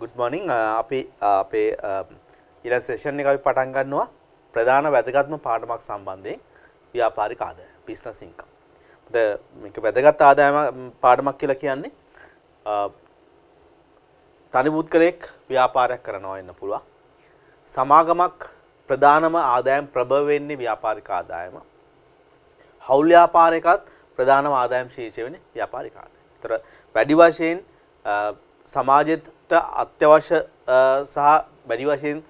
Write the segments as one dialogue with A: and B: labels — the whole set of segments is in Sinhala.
A: ගුඩ් මොනිින් uh, uh, අපි uh, අපේ um, ඉල සේෂන් එක අපි පටන් ගන්නවා ප්‍රධාන වැදගත්ම පාඩමක් සම්බන්ධයෙන් ව්‍යාපාරික ආදාය බිස්නස් ඉන්කම්. ද මේක වැදගත් ආදායම පාඩමක් කියලා කියන්නේ තනි පුද්ගලයෙක් ව්‍යාපාරයක් කරනවා වෙන්න පුළුවන්. සමාගමක් ප්‍රධානම ආදායම් ප්‍රබව වෙන්නේ ව්‍යාපාරික ආදායම. හවුල් ව්‍යාපාරයකත් ප්‍රධානම ආදායම් ශීර්ෂය වෙන්නේ ව්‍යාපාරික ආදායම. ඒතර වැඩි වශයෙන් සමාජයට අත්‍යවශ්‍ය සහ වැඩි වශයෙන්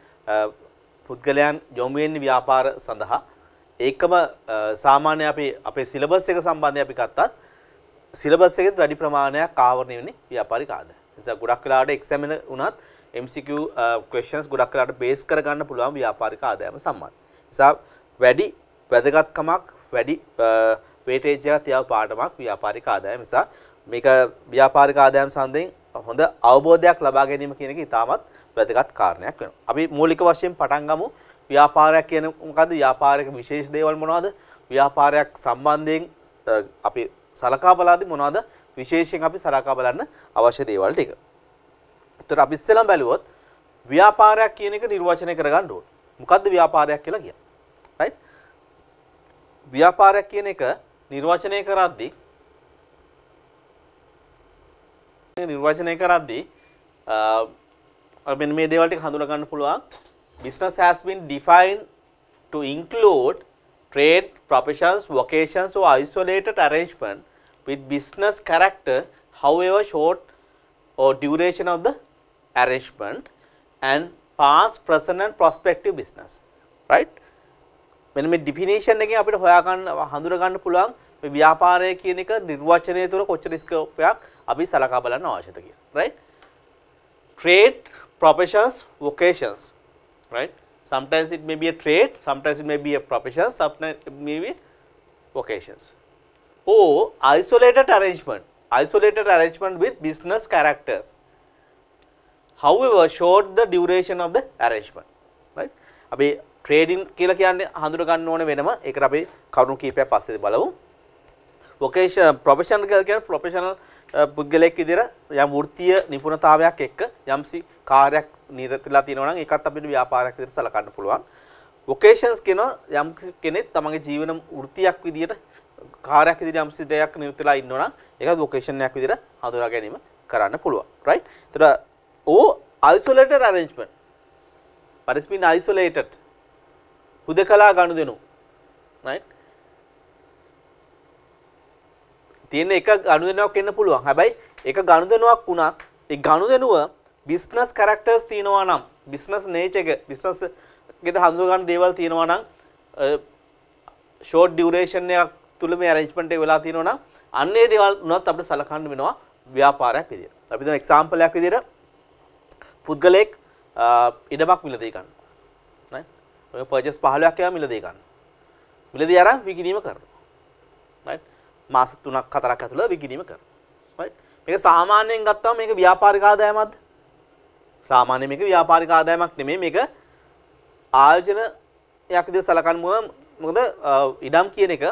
A: පුද්ගලයන් යොමු වෙන්නේ ව්‍යාපාර සඳහා ඒකම සාමාන්‍ය අපි අපේ සිලබස් එක සම්බන්ධයෙන් අපි ගත්තත් සිලබස් එකෙත් වැඩි ප්‍රමාණයක් ආවරණය වෙන්නේ ව්‍යාපාරික ආදාය. නිසා ගොඩක් වෙලාවට එක්සැම් එක උනත් MCQ questions ගොඩක් වෙලාවට බේස් කරගන්න පුළුවන් ව්‍යාපාරික ආදායම සම්බන්ධ. නිසා වැඩි වැදගත්කමක් වැඩි වේටේජ් එකක් තියාව පාඩමක් ව්‍යාපාරික ආදායම නිසා මේක ව්‍යාපාරික ආදායම් සම්බන්ධයෙන් හොඳ අවබෝධයක් ලබා ගැනීම කියන එක ඉතාමත් වැදගත් කාරණයක් වෙනවා. අපි මූලික වශයෙන් පටන් ගමු ව්‍යාපාරයක් කියන මොකද්ද? ව්‍යාපාරික විශේෂ දේවල් මොනවද? ව්‍යාපාරයක් සම්බන්ධයෙන් අපි සලකා බලාදී මොනවද විශේෂයෙන් අපි සලකා බලන්න අවශ්‍ය දේවල් ටික. ඒතර අපි ඉස්සෙල්ලම බැලුවොත් ව්‍යාපාරයක් කියන එක නිර්වචනය කරගන්න ඕන. මොකද්ද ව්යාපාරයක් කියලා කියන්නේ? right? ව්‍යාපාරයක් කියන එක නිර්වචනය කරද්දී නිර්වචනය කරද්දී මෙන්න මේ දේවල් ටික හඳුනා ගන්න පුළුවන්. Business has been defined to include trade, professions, vocations or isolated arrangement with business character however short or duration of the arrangement and past, present and prospective business. right? මෙන්න මේ ඩිෆිනේෂන් එකෙන් අපිට හොයාගන්න හඳුනා ගන්න පුළුවන් මේ ව්‍යාපාරය කියන එක නිර්වචනය තුළ කොච්චර ස්කෝප් එකක් අපි සලකා බලන්න අවශ්‍යද කියලා. right? trade, professions, vocations. right? Sometimes it may be a trade, sometimes it may be a profession, sometimes it may be vocations. Or isolated arrangement, isolated arrangement with business characters. However, short the duration of the arrangement. right? අපි ට්‍රේඩින් කියලා කියන්නේ හඳුන ගන්න ඕන වෙනම ඒකට අපි කරුණු කීපයක් පස්සේ බලමු. වොකේෂන් ප්‍රොෆෙෂනල් කියලා කියන්නේ ප්‍රොෆෙෂනල් පුද්ගලයෙක් විදිහට යම් වෘත්තීය නිපුණතාවයක් එක්ක යම්සි කාර්යයක් නිරතලා තියෙනවා නම් ඒකත් අපිට ව්‍යාපාරයක් විදිහට සලකන්න පුළුවන්. වොකේෂන්ස් කියන යම් කෙනෙක් තමන්ගේ ජීවන වෘත්තියක් විදිහට කාර්යයක් විදිහට යම්සි දෙයක් නිරතලා ඉන්නවා නම් ඒකත් වොකේෂන් එකක් විදිහට හඳුනා ගැනීම කරන්න පුළුවන්. right? ඒතර ඕ isolated arrangement. But it's been isolated. හුදකලා ගනුදෙනු. right? තියෙන එක ගනුදෙනුවක් එන්න පුළුවන්. හැබැයි ඒක ගනුදෙනුවක් වුණත් ඒ ගනුදෙනුව බිස්නස් කැරක්ටර්ස් තියෙනවා නම් බිස්නස් නේචර් එක බිස්නස් ගෙද හඳුනා ගන්න දේවල් තියෙනවා නම් ෂෝට් ඩියුරේෂන් එකක් තුල මේ අරේන්ජ්මන්ට් එක වෙලා තියෙනවා නම් අන්නේ දේවල් උනත් අපිට සලකන්න වෙනවා ව්‍යාපාරයක් විදියට. අපි දැන් එක්සැම්පල් එකක් විදියට පුද්ගලයෙක් ඉඩමක් මිලදී ගන්න. right? ඔය පර්චේස් 15ක් ඒවා මිලදී ගන්න. මිලදී අරන් විකිණීම කරනවා. right? මාස 3ක් 4ක් ඇතුළත විකිණීම කරනවා. right? මේක සාමාන්‍යයෙන් ගත්තාම මේක ව්‍යාපාරික ආදායමක්ද? සාමාන්‍ය මේක ව්‍යාපාරික ආදායමක් නෙමෙයි මේක ආයෝජනයක් විදිහට සලකන්න මොකද ඉඩම් කියන එක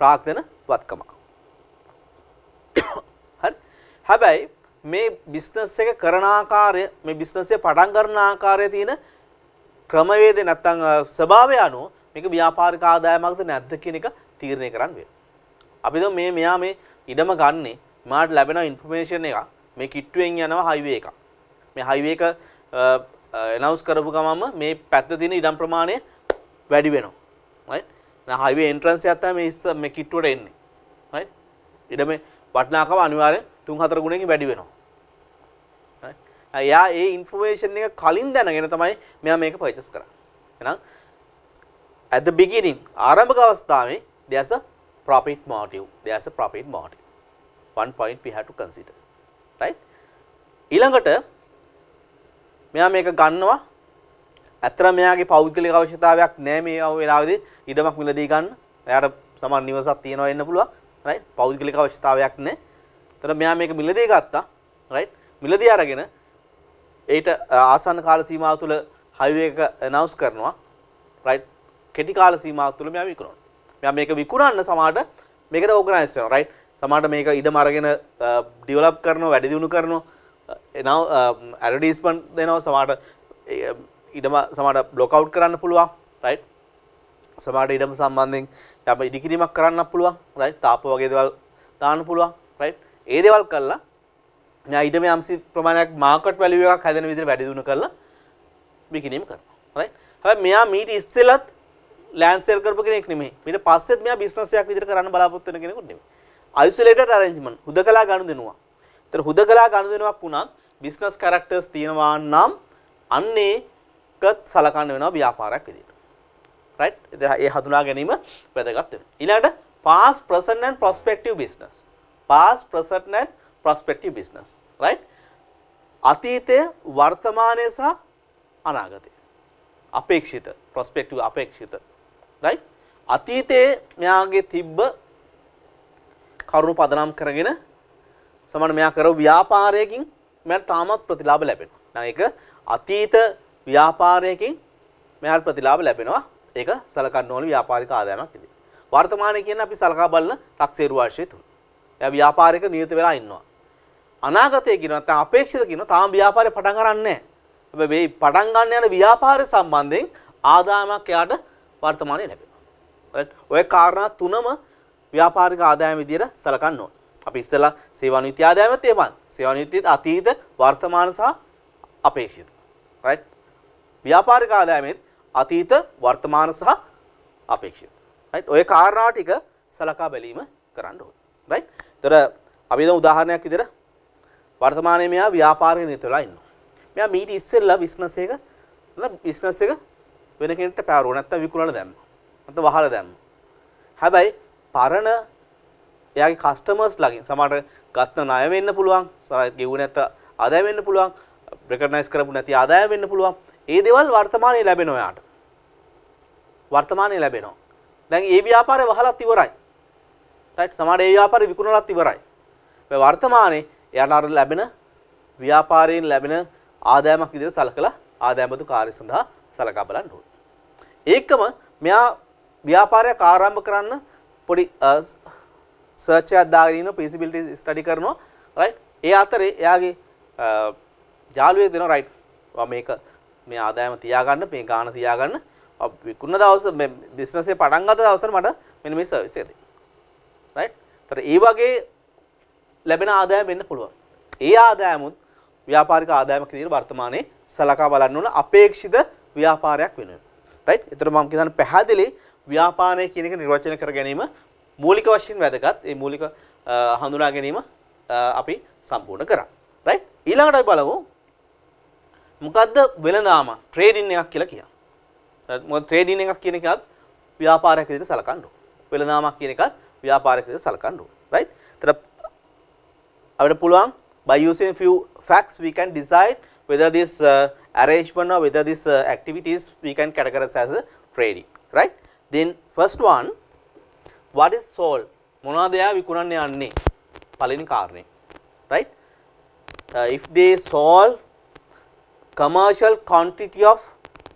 A: ප්‍රාග්ධන වත්කම. හරි. හැබැයි මේ බිස්නස් එක කරන ආකාරය මේ බිස්නස් එක පටන් ගන්න ආකාරය තියෙන ක්‍රමවේද නැත්තම් ස්වභාවය අනුව මේක ව්‍යාපාරික ආදායමක්ද නැද්ද කියන එක තීරණය කරන්න වෙනවා. අපි දැන් මේ මෙයා මේ ඉඩම ගන්නේ මාට ලැබෙන ඉන්ෆර්මේෂන් එකක් මේ කිට්ටුවෙන් යනවා හයිවේ එකක්. මේ හයිවේ එක එනවුස් කරපු ගමම මේ පැත්ත තියෙන ඉඩම් ප්‍රමාණය වැඩි වෙනවා. right? දැන් හයිවේ එන්ට්‍රන්ස් එකක් තමයි මේ ඉස්ස මේ කිට්ටුවට එන්නේ. right? ඉඩමේ වටිනාකම අනිවාර්යෙන් 3-4 ගුණයකින් වැඩි වෙනවා. right? එයා ඒ ඉන්ෆර්මේෂන් එක කලින් දැනගෙන තමයි මෙයා මේක පර්චේස් කරන්නේ. එහෙනම් at the beginning ආරම්භක අවස්ථාවේ there's a profit motive. There's a profit motive. One point we have to consider. right? ඊළඟට මෙයා මේක ගන්නවා ඇත්තට මෙයාගේ පෞද්ගලික අවශ්‍යතාවයක් නැහැ මේ වෙලාවේදී ඉඩමක් මිලදී ගන්න. එයාට සමහර නිවසක් තියෙනවා වෙන්න පුළුවන්. right? පෞද්ගලික අවශ්‍යතාවයක් නැහැ. ඒතර මෙයා මේක මිලදී ගත්තා. right? මිලදී අරගෙන ඒට ආසන්න කාල සීමාව තුළ හයිවේ එක ඇනවුස් කරනවා. right? කෙටි කාල සීමාව තුළ මෙයා විකුණනවා. මෙයා මේක විකුණන්න සමහරට මේකට ඕගනයිස් වෙනවා. right? සමහරට මේක ඉඩම අරගෙන ඩෙවලොප් කරනවා, වැඩි දියුණු කරනවා. එනව ඇඩඩීස්මන්් දෙනවා සමාට ඉඩම සමට බ්ලොකව් කරන්න පුළුවන් රයි් සමාට ඉඩම සම්බන්ධෙන් යම ඉදිකිරීමක් කරන්න පුළුවන් රයි තාප වගේ දෙවල් දාන්න පුළුවන් රයි් ඒ දෙවල් කල්ලා ඉඩම යම්සි ප්‍රමාණයක් මාකට වැලිුවක් හැදන විදිර වැඩිදුන කරලා බිකිනීම කර රයි හැ මෙයා මීට ඉස්සෙලත් ලෑන්සල් කරප කෙනෙක් නෙමේ මිට පස්සෙත් මෙයා බිස්නසයක් විදිර කරන්න බලාපොත්තන කෙනෙකුට නෙමේ අයිසුලේට අරෙන්ජ්මන් හුද කලා ගණු දෙනවා තර හුද කලා ගණු දෙනවක් වුණත් බිස්නස් කරක්ටර්ස් තියෙනවා නම් අන්නේකත් සලකන්න වෙනවා ව්‍යාපාරයක් විදිට රයිට් ඒ හඳුනා ගැනීම වැදගත් වෙනවා. ඊළඟට past present and prospective business. past present and prospective business. Right? අතීතය වර්තමානය සහ අනාගතය. අපේක්ෂිත ප්‍රොස්පෙක්ටිව් අපේක්ෂිත. රයි අතීතයේ මෙයාගේ තිබ්බ කරුණු පදනම් කරගෙන සමන මෙයා කර ව්‍යාපාරයකින් මෙයට තාමත් ප්‍රතිලාභ ලැබෙනවා. ඒක අතීත ව්‍යාපාරයකින් මෙයාට ප්‍රතිලාභ ලැබෙනවා. ඒක සලකන්න ඕන ව්‍යාපාරික ආදායමක් විදිහට. වර්තමානයේ කියන්නේ අපි සලකා බලන තක්සේරු වර්ෂය තුල. එයා ව්‍යාපාරික නියත වෙලා ඉන්නවා. අනාගතයේ කියනවා නැත්නම් අපේක්ෂිත කියනවා තාම ව්‍යාපාරේ පටන් ගන්න නැහැ. හැබැයි මේ පටන් ගන්න යන ව්‍යාපාරය සම්බන්ධයෙන් ආදායමක් එයාට වර්තමානයේ ලැබෙනවා. ඔය කාරණා තුනම ව්‍යාපාරික ආදායම විදියට සලකන්න ඕන. අපි ඉස්සෙල්ලා සේවා නීති ආදායමත් ඒ බඳ. සේවා නීතියේ අතීත වර්තමාන සහ අපේක්ෂිත. රයිට්? ව්‍යාපාරික ආදායමෙත් අතීත වර්තමාන සහ අපේක්ෂිත. රයිට්? ඔය කාරණා ටික සලකා බැලීම කරන්න ඕන. රයිට්? ඒතර අපි දැන් උදාහරණයක් විදියට වර්තමානයේ මෙයා ව්‍යාපාරයේ නිරතලා ඉන්නවා. මෙයා මීට ඉස්සෙල්ලා බිස්නස් එක බිස්නස් එක වෙන කෙනෙක්ට පෑරුවා නැත්තම් විකුණලා දැම්මා. නැත්නම් වහලා දැම්මා. හැබැයි පරණ එයාගේ කස්ටමර්ස් ළඟින් සමහරට ගත්ත ණය වෙන්න පුළුවන්, ගෙවුව නැත්ත ආදායම් වෙන්න පුළුවන්, රෙකග්නයිස් කරපු නැති ආදායම් වෙන්න පුළුවන්. ඒ දේවල් වර්තමානයේ ලැබෙනවා යාට. වර්තමානයේ ලැබෙනවා. දැන් ඒ ව්‍යාපාරේ වහලත් ඉවරයි. රයිට් සමහර ඒ ව්‍යාපාරේ විකුණලත් ඉවරයි. මේ වර්තමානයේ එයාට අර ලැබෙන ව්‍යාපාරයෙන් ලැබෙන ආදායමක් විදිහට සලකලා ආදායමතු කාර්ය සඳහා සලකා බලන්න ඕනේ. ඒකම මෙයා ව්‍යාපාරයක් ආරම්භ කරන්න පොඩි සර්ච් එකක් දාගෙන ඉන්න feasibility study කරනවා right? ඒ අතරේ එයාගේ යාළුවෙක් දෙනවා right? ඔයා මේක මේ ආදායම තියාගන්න මේ ගාණ තියාගන්න. විකුණන දවස මේ බිස්නස් එක පටන් ගත්ත දවසට මට මෙන්න මේ සර්විස් එක දෙන්න. right? ඒතර ඒ වගේ ලැබෙන ආදායම වෙන්න පුළුවන්. ඒ ආදායමුත් ව්‍යාපාරික ආදායමක් විදිහට වර්තමානයේ සලකා බලන්න ඕන අපේක්ෂිත ව්‍යාපාරයක් වෙනවා. රයිට්? ඒතර මම කියන පැහැදිලි ව්‍යාපාරය කියන එක නිර්වචනය කර ගැනීම මූලික වශයෙන් වැදගත්. ඒ මූලික හඳුනා ගැනීම අපි සම්පූර්ණ කරා. රයිට්? ඊළඟට අපි බලමු මොකද්ද වෙළඳාම ට්‍රේඩින් එකක් කියලා කියනවා. මොකද ට්‍රේඩින් එකක් කියන එකත් ව්‍යාපාරයක් විදිහට සලකන්න ඕන. වෙළඳාමක් කියන එකත් ව්‍යාපාරයක් විදිහට සලකන්න ඕන. රයිට්? ඒතර අපිට පුළුවන් by using few facts we can decide whether this uh, arrangement or whether this uh, activities we can categorize as a trading right then first one what is sold මොනවද එයා විකුණන්න යන්නේ පළවෙනි කාරණේ right uh, if they sold commercial quantity of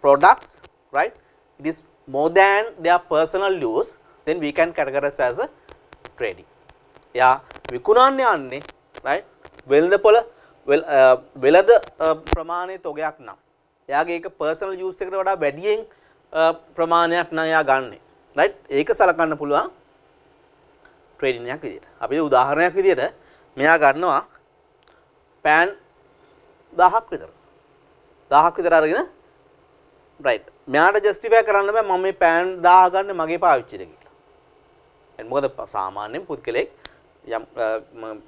A: products right it is more than their personal use then we can categorize as a trading එයා විකුණන්න යන්නේ right වෙළඳපොළ වෙළඳ ප්‍රමාණය තොගයක් නම් එයාගේ ඒක පර්සනල් යූස් එකට වඩා වැඩියෙන් ප්‍රමාණයක් නම් එයා ගන්නෙ. රයිට්? ඒක සලකන්න පුළුවන් ට්‍රේඩින් එකක් විදියට. අපි උදාහරණයක් විදියට මෙයා ගන්නවා පෑන් 1000ක් විතර. 1000ක් විතර අරගෙන රයිට්. මෙයාට ජස්ටිෆයි කරන්න බෑ මම මේ පෑන් 1000 ගන්න මගේ පාවිච්චියට කියලා. එන් මොකද සාමාන්‍යයෙන් පුද්ගලෙක් යම්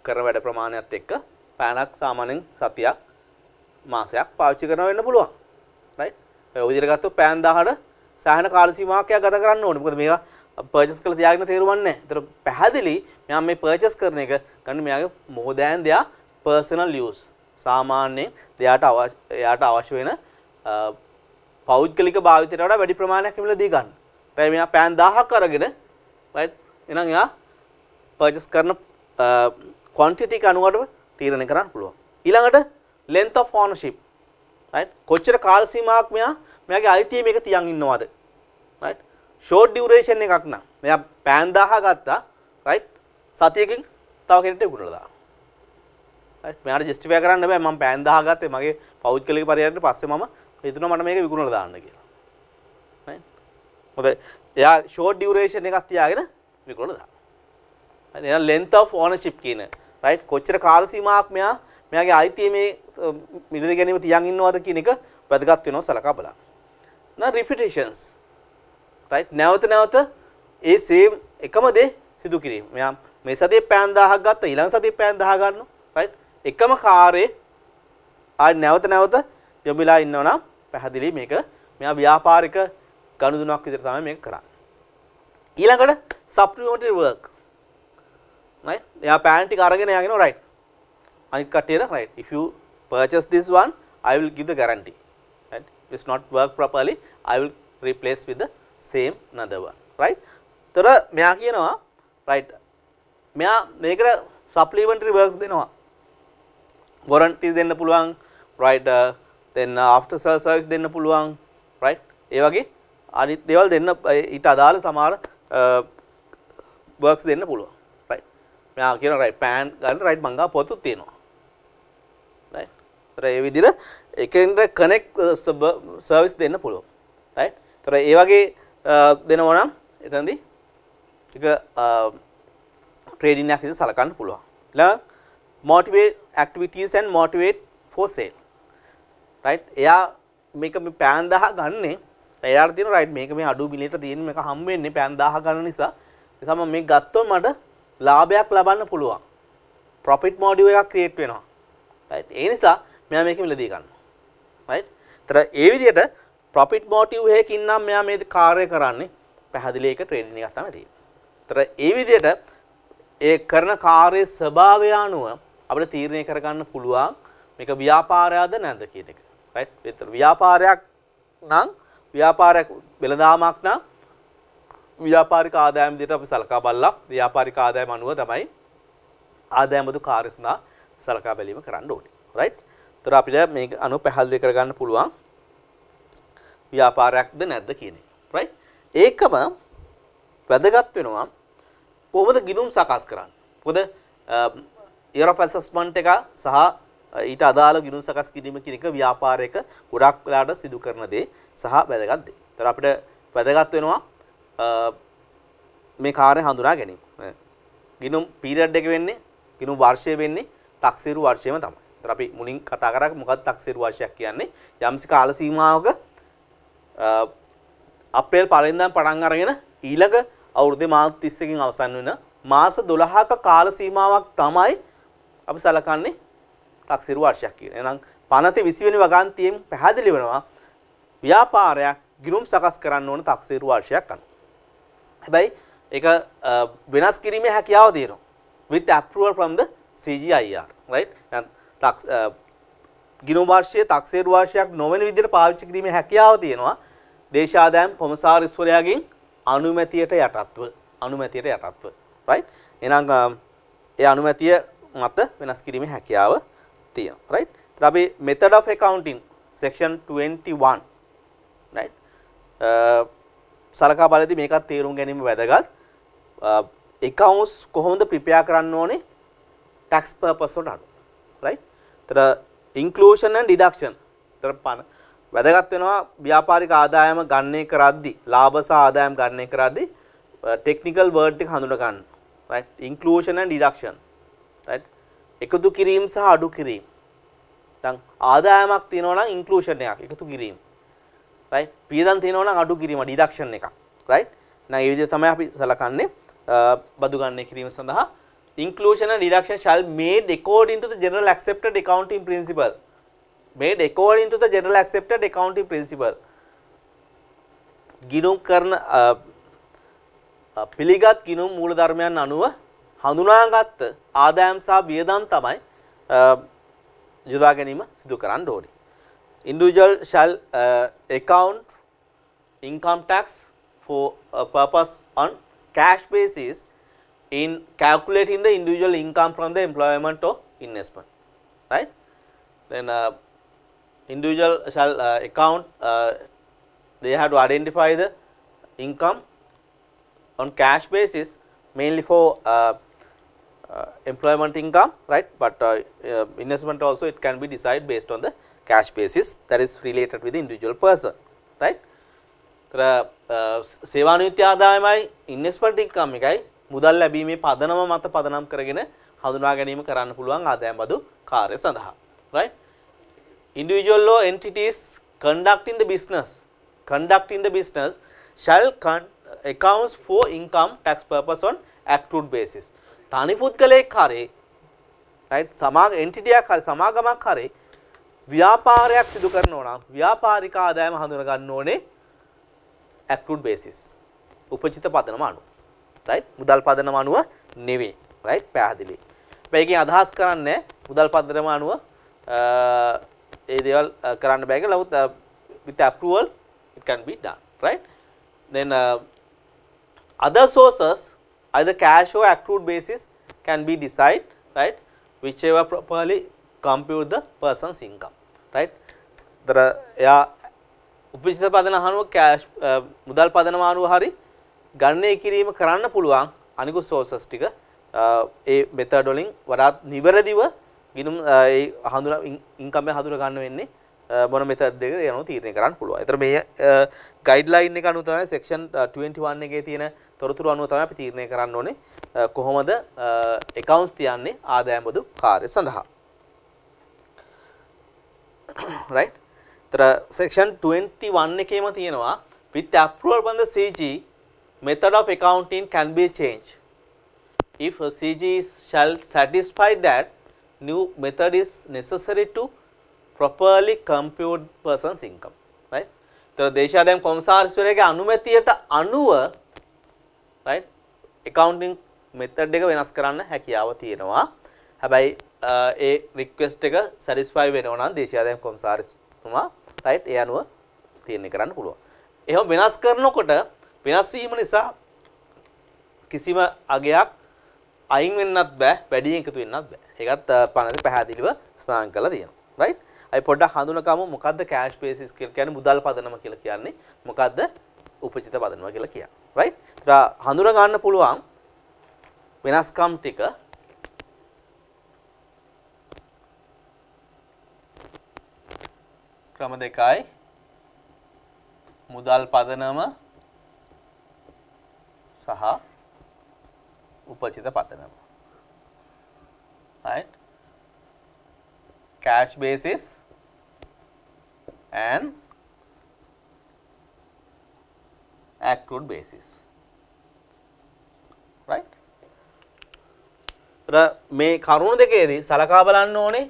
A: කරන වැඩ ප්‍රමාණයත් එක්ක පෑනක් සාමාන්‍යයෙන් සතියක් මාසයක් පාවිච්චි කරනවා වෙන්න පුළුවන්. රයිට්? ඔය විදිහට ගත්තොත් පෑන් 10ට සාහන කාල සීමාවක් ගත කරන්න ඕනේ. මොකද මේවා පර්චස් කරලා තියාගෙන තේරුම් නැහැ. ඒතර පැහැදිලි මෙයා මේ පර්චස් කරන එක ගන්න මෙයාගේ more than their personal use. සාමාන්‍යයෙන් එයාට අවශ්‍ය එයාට අවශ්‍ය වෙන පෞද්ගලික භාවිතයට වඩා වැඩි ප්‍රමාණයක් හිමිලා දී ගන්න. රයිට් මෙයා පෑන් 1000ක් අරගෙන රයිට් එහෙනම් එයා පර්චස් කරන ක්වන්ටිටි එක අනුවට තීරණය කරන්න පුළුවන්. ඊළඟට length of ownership right කොච්චර කාල සීමාවක් මෙයා මෙයාගේ අයිතිය මේක තියන් ඉන්නවද right short duration එකක් නම් මෙයා පෑන් 1000 ගත්තා right සතියකින් තව කෙනෙක්ට විකුණලා දානවා මෙයාට ජස්ටිෆයි කරන්න බෑ මම පෑන් දාගත්තේ මගේ පෞද්ගලික පරිහරණයට පස්සේ මම හිතුණා මට මේක විකුණලා දාන්න කියලා. right? මොකද එයා ෂෝට් ඩියුරේෂන් එකක් තියාගෙන විකුණලා දානවා. right? එහෙනම් length of ownership කියන right කොච්චර කාල සීමාවක් මෙයා මෙයාගේ අයිතිය මේ මිලදී ගැනීම තියන් ඉන්නවද කියන එක වැදගත් වෙනවා සලකා බලන්න. now repetitions right නැවත නැවත ඒ same එකම දේ සිදු කිරීම. මෙයා මේ සතියේ පෑන් 1000ක් ගත්තා ඊළඟ සතියේ පෑන් 1000 ගන්නවා right එකම කාර්යේ ආයි නැවත නැවත යොමුලා ඉන්නවනම් පැහැදිලි මේක මෙයා ව්‍යාපාරික ගනුදෙනුවක් විදිහට තමයි මේක කරන්නේ. ඊළඟට supplementary work. Right? එයා පෑන් ටික අරගෙන යගෙන right. අනිත් කට්ටියට right. If you purchase this one, I will give the guarantee. Right? If it's not work properly, I will replace with the same another one. Right? තොර මෙයා කියනවා right. මෙයා මේකට supplementary works දෙනවා. warranties දෙන්න පුළුවන් right uh, then uh, after sale service දෙන්න පුළුවන් right ඒ වගේ අනිත් දේවල් දෙන්න ඊට අදාළ සමහර uh, works දෙන්න පුළුවන් right මෙයා කියන right pan ගන්න right මං ගා පොතුත් තියෙනවා. Right? ඒතර ඒ විදිහට එකිනෙක කනෙක්ට් සර්විස් දෙන්න පුළුවන්. Right? ඒතර ඒ වගේ දෙනවා නම් එතනදී එක ට්‍රේඩින් එකක් විදිහට සලකන්න පුළුවන්. ඊළඟ motivate activities and motivate for sale. Right? එයා මේක මේ පෑන් 1000 ගන්නේ එයාට තියෙන right මේක මේ අඩු මිලට තියෙන මේක හම් වෙන්නේ පෑන් 1000 ගන්න නිසා. නිසා මම මේක ගත්තොත් මට ලාභයක් ලබන්න පුළුවන් profit module එකක් create වෙනවා right ඒ නිසා මෙයා මේක මිලදී ගන්නවා right ඒතර ඒ විදිහට profit motive එකකින් නම් මෙයා මේ කාර්යය කරන්නේ පැහැදිලි එක ට්‍රේඩින් එකක් තමයි තියෙන්නේ. ඒතර ඒ විදිහට ඒ කරන කාර්යයේ ස්වභාවය අනුව අපිට තීරණය කරගන්න පුළුවන් මේක ව්‍යාපාරයක්ද නැද්ද කියන එක. රයිට්? ඒතර ව්‍යාපාරයක් නම් ව්‍යාපාරයක් වෙළඳාමක් නම් ව්‍යාපාරික ආදායම් විදිහට අපි සලකා බලලා ව්‍යාපාරික ආදායම අනුව තමයි ආදායම බදු කාර්ය සඳහා සලකා බැලීම කරන්න ඕනේ. රයිට්? ඒතර අපිට මේක අනුව පැහැදිලි කරගන්න පුළුවන් ව්‍යාපාරයක්ද නැද්ද කියන එක. රයිට්? ඒකම වැදගත් වෙනවා කොහොමද ගිණුම් සකස් කරන්නේ? මොකද යුරෝප් ඇසස්මන්ට් එක සහ ඊට අදාළ ගිණුම් සකස් කිරීම කියන එක ව්‍යාපාරයක ගොඩක් වෙලාට සිදු කරන දේ සහ වැදගත් දේ. ඒතර අපිට වැදගත් වෙනවා මේ කාර්ය හඳුනා ගැනීම. ගිණුම් පීරියඩ් එක වෙන්නේ ගිණුම් වර්ෂය වෙන්නේ තක්සේරු වර්ෂයම තමයි. ඒතර අපි මුලින් කතා කරා මොකක්ද තක්සේරු වර්ෂයක් කියන්නේ? යම්සි කාල සීමාවක අප්‍රේල් පළවෙනිදාන් පටන් අරගෙන ඊළඟ අවුරුද්දේ මාස 30කින් අවසන් වෙන මාස 12ක කාල සීමාවක් තමයි අපි සලකන්නේ තක්සිරු වර්ෂයක් කියන. එහෙනම් පනති 20 වෙනි වගන්තියෙන් පැහැදිලි වෙනවා ව්‍යාපාරයක් ගිණුම් සකස් කරන්න ඕන තක්සිරු වර්ෂයක් අනුව. හැබැයි ඒක වෙනස් කිරීමේ හැකියාව තියෙනවා. with approval from the CGIR right? තක්ස් ගිණුම් වර්ෂයේ තක්සේරු වර්ෂයක් නොවන විදිහට පාවිච්චි කිරීමේ හැකියාව තියෙනවා. දේශාදායම් කොමසාරිස්වරයාගෙන් අනුමැතියට යටත්ව අනුමැතියට යටත්ව right එහෙනම් ඒ අනුමැතිය මත වෙනස් කිරීමේ හැකියාව තියෙනවා right ඊට අපි method of accounting section 21 right සලකා බලද්දී මේකත් තේරුම් ගැනීම වැදගත්. accounts කොහොමද prepare කරන්න ඕනේ? Tax purpose වලට අනුව. Right? ඊට inclusion and deduction. ඊට පන. වැදගත් වෙනවා ව්‍යාපාරික ආදායම ගණනය කරද්දී ලාභ සහ ආදායම් ගණනය කරද්දී ටෙක්නිකල් වර්ඩ් එක හඳුන ගන්න. right? inclusion and deduction. right? එකතු කිරීම සහ අඩු කිරීම. දැන් ආදායමක් තියෙනවා නම් inclusion එකක්. එකතු කිරීම. Right පියදම් තියෙනවා නම් අඩු කිරීම deduction එකක්. right එහෙනම් මේ විදිහට තමයි අපි සලකන්නේ uh, බදු ගණනය කිරීම සඳහා inclusion and deduction shall made according to the general accepted accounting principle made according to the general accepted accounting principle ගිනුම් කරන uh, uh, පිළිගත් ගිනුම් මූලධර්මයන් අනුව හඳුනාගත්ත ආදායම් සහ වියදම් තමයි යොදා ගැනීම සිදු කරන්න ඕනේ. Individual shall uh, account income tax for a purpose on cash basis in calculating the individual income from the employment or investment. Right? Then uh, individual shall uh, account uh, they have to identify the income on cash basis mainly for uh, uh, employment income right but investment also it can be decided based on the cash basis that is related with the individual person right? තර සේවානිත්‍ය ආදායමයි ඉන්වස්ට්මන්ට් ඉන්කම් එකයි මුදල් ලැබීමේ පදනම මත පදනම් කරගෙන හඳුනා ගැනීම කරන්න පුළුවන් ආදායම් බදු කාර්ය සඳහා right? Individual law entities conducting the business conducting the business shall con accounts for income tax purpose on accrued basis. තනි පුද්ගලයෙක් හරි right? සමාග entity එකක් හරි සමාගමක් හරි ව්‍යාපාරයක් සිදු කරනවා නම් ව්‍යාපාරික ආදායම හඳුනා ගන්න ඕනේ accrued basis. උපචිත පදනම අනුව. right? මුදල් පදනම අනුව නෙවෙයි. right? පැහැදිලි. මේකෙන් අදහස් කරන්නේ මුදල් පදනම අනුව ඒ දේවල් කරන්න බෑ කියලා. නමුත් with approval it can be done. right? then uh, other sources either cash or accrued basis can be decided right? whichever properly compute the person's income. Right දර එයා උපචිත පදන අනුව කෑෂ් මුදල් පදනම අනුව හරි ගණනය කිරීම කරන්න පුළුවන් අනිකුත් සෝසස් ටික ඒ මෙතඩ් වලින් වඩාත් නිවැරදිව ගිනුම් ඒ හඳුන ඉන්කම් එක හඳුන ගන්න වෙන්නේ මොන මෙතඩ් දෙක යනවා තීරණය කරන්න පුළුවන්. ඒතර මේ ගයිඩ්ලයින් එක අනුව තමයි සෙක්ෂන් 21 එකේ තියෙන තොරතුරු අනුව තමයි අපි තීරණය කරන්න ඕනේ කොහොමද accounts තියන්නේ ආදායම් බදු කාර්ය සඳහා. Right? තර section 21 එකේම තියෙනවා with approval from the CG method of accounting can be changed. If a CG shall satisfy that new method is necessary to properly compute person's income right? තර දේශාදායම් කොමසාරිස්වරයාගේ අනුමැතියට අනුව right? accounting method එක වෙනස් කරන්න හැකියාව තියෙනවා. හැබැයි ඒ රික්වෙස්ට් එක සැටිස්ෆයි වෙනවා නම් දේශාදායම් කොමසාරිස්තුමා රයිට් ඒ අනුව තීරණය කරන්න පුළුවන්. එහෙම වෙනස් කරනකොට වෙනස් වීම නිසා කිසිම අගයක් අයින් වෙන්නත් බෑ වැඩියෙන් එකතු වෙන්නත් බෑ. ඒකත් පනද පැහැදිලිව ස්ථාන කරලා තියෙනවා. රයිට්? අයි පොඩ්ඩක් හඳුනගමු මොකද්ද කෑෂ් බේසිස් කියලා කියන්නේ මුදල් පදනම කියලා කියන්නේ මොකද්ද උපචිත පදනම කියලා කියන්නේ. රයිට්? ඒත් හඳුන ගන්න පුළුවන් වෙනස්කම් ටික ක්‍රම දෙකයි. මුදල් පදනම සහ උපචිත පදනම. Right? Cash basis and accrued basis. Right? මේ කරුණු දෙකේදී සලකා බලන්න ඕනේ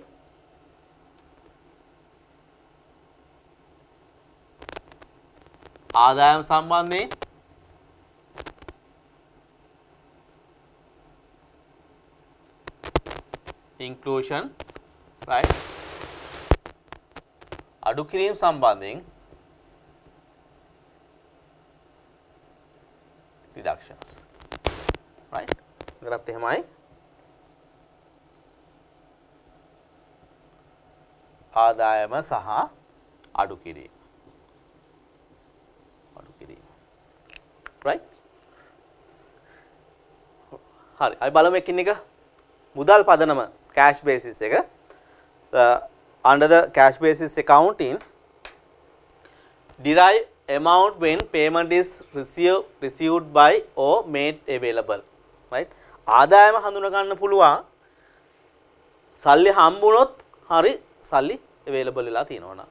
A: ආදායම් සම්බන්ධයෙන් inclusion right? අඩු කිරීම සම්බන්ධයෙන් reductions right? කරත් එහෙමයි. ආදායම සහ අඩු කිරීම right? හරි. අපි බලමු එකින් එක. මුදල් පදනම cash basis එක. Uh, under the cash basis accounting derive amount when payment is received received by or made available right? ආදායම හඳුනා ගන්න පුළුවන්. සල්ලි හම්බුනොත් හරි සල්ලි available වෙලා තියෙනවා නම්.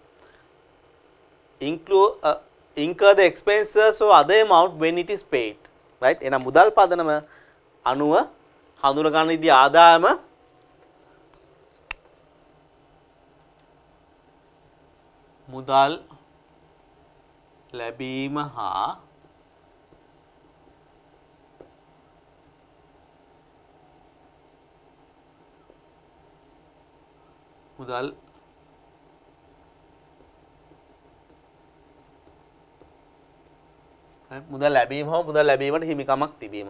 A: Include uh, incur the expenses or other amount when it is paid right? එහෙනම් මුදල් පදනම අනුව හඳුන ගන්න ඉදී ආදායම මුදල් ලැබීම හා මුදල් මුදල් ලැබීම හෝ මුදල් ලැබීමට හිමිකමක් තිබීම.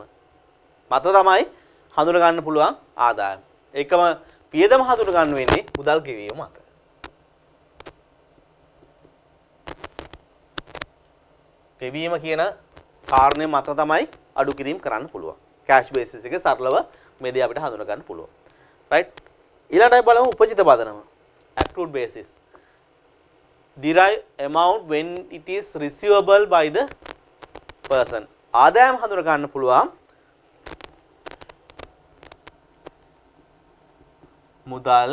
A: මත තමයි හඳුන ගන්න පුළුවන් ආදායම. එකම පියදම හඳුන ගන්න වෙන්නේ මුදල් ගෙවීම මත. ගෙවීම කියන කාරණය මත තමයි අඩු කිරීම කරන්න පුළුවන්. කෑෂ් බේසිස් එක සරලව මේ දේ අපිට හඳුනා ගන්න පුළුවන්. right? ඊළඟට බලමු උපජිත පදනම. accrued basis. derive amount when it is receivable by the person. ආදායම හඳුනා ගන්න පුළුවන් මුදල්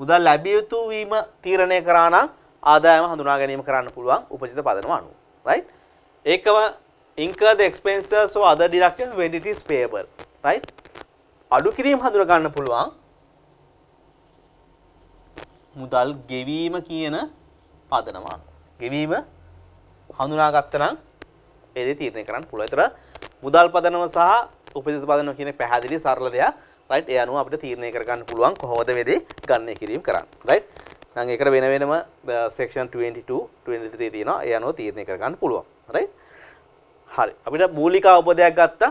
A: මුදල් ලැබිය යුතු වීම තීරණය කරා නම් ආදායම හඳුනා ගැනීම කරන්න පුළුවන් උපජිත පදනම අනුව. right? ඒකම incur the expenses or other deductions when it is payable. right? අඩු කිරීම හඳුනා ගන්න පුළුවන් මුදල් ගෙවීම කියන පදනම අනුව. ගෙවීම හඳුනාගත්ත නම් ඒ දේ තීරණය කරන්න පුළුවන්. ඒතර මුදල් පදනම සහ උපජිත පදනම කියන පැහැදිලි සරල දෙයක්. රයිට් ඒ අනුව අපිට තීරණය කරගන්න පුළුවන් කොහොමද මේ දේ ගණනය කිරීම කරන්න. රයිට්. නම් ඒකට වෙන වෙනම සෙක්ෂන් 22 23 තියෙනවා. ඒ අනුව තීරණය කරගන්න පුළුවන්. රයිට්. හරි. අපිට මූලික අවබෝධයක් ගත්තා.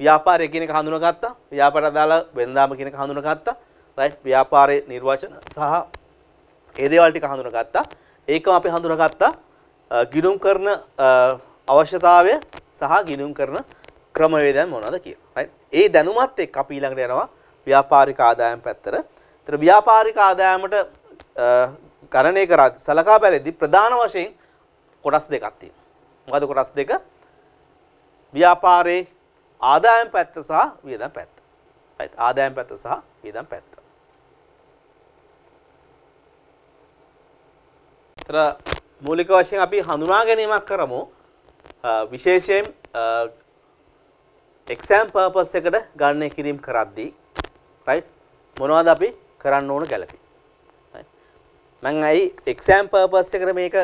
A: ව්‍යාපාරය කියන එක හඳුනාගත්තා. ව්‍යාපාර අදාළ වෙනදාම කියන එක හඳුනාගත්තා. රයිට්. ව්‍යාපාරයේ නිර්වචන සහ ඒ දේවල් ටික හඳුනාගත්තා. ඒකම අපි හඳුනාගත්තා. ගිණුම් කරන අවශ්‍යතාවය සහ ගිණුම් කරන ක්‍රමවේදයන් මොනවද කියලා. රයිට්. ඒ දැනුමත් එක්ක අපි ඊළඟට යනවා ව්‍යාපාරික ආදායම් පැත්තට. ඒතර ව්‍යාපාරික ආදායමට ගණනය කරා සලකා බැලෙද්දී ප්‍රධාන වශයෙන් කොටස් දෙකක් තියෙනවා. මොකද කොටස් දෙක? ව්‍යාපාරයේ ආදායම් පැත්ත සහ වියදම් පැත්ත. රයිට්. ආදායම් පැත්ත සහ වියදම් පැත්ත. ඒතර මූලික වශයෙන් අපි හඳුනා ගැනීමක් කරමු. විශේෂයෙන් එක්සෑම් පර්පස් එකට ගණනය කිරීම කරද්දී රයිට් මොනවද අපි කරන්න ඕන ගැලපි මං ඇයි එක්සෑම් පර්පස් එකට මේක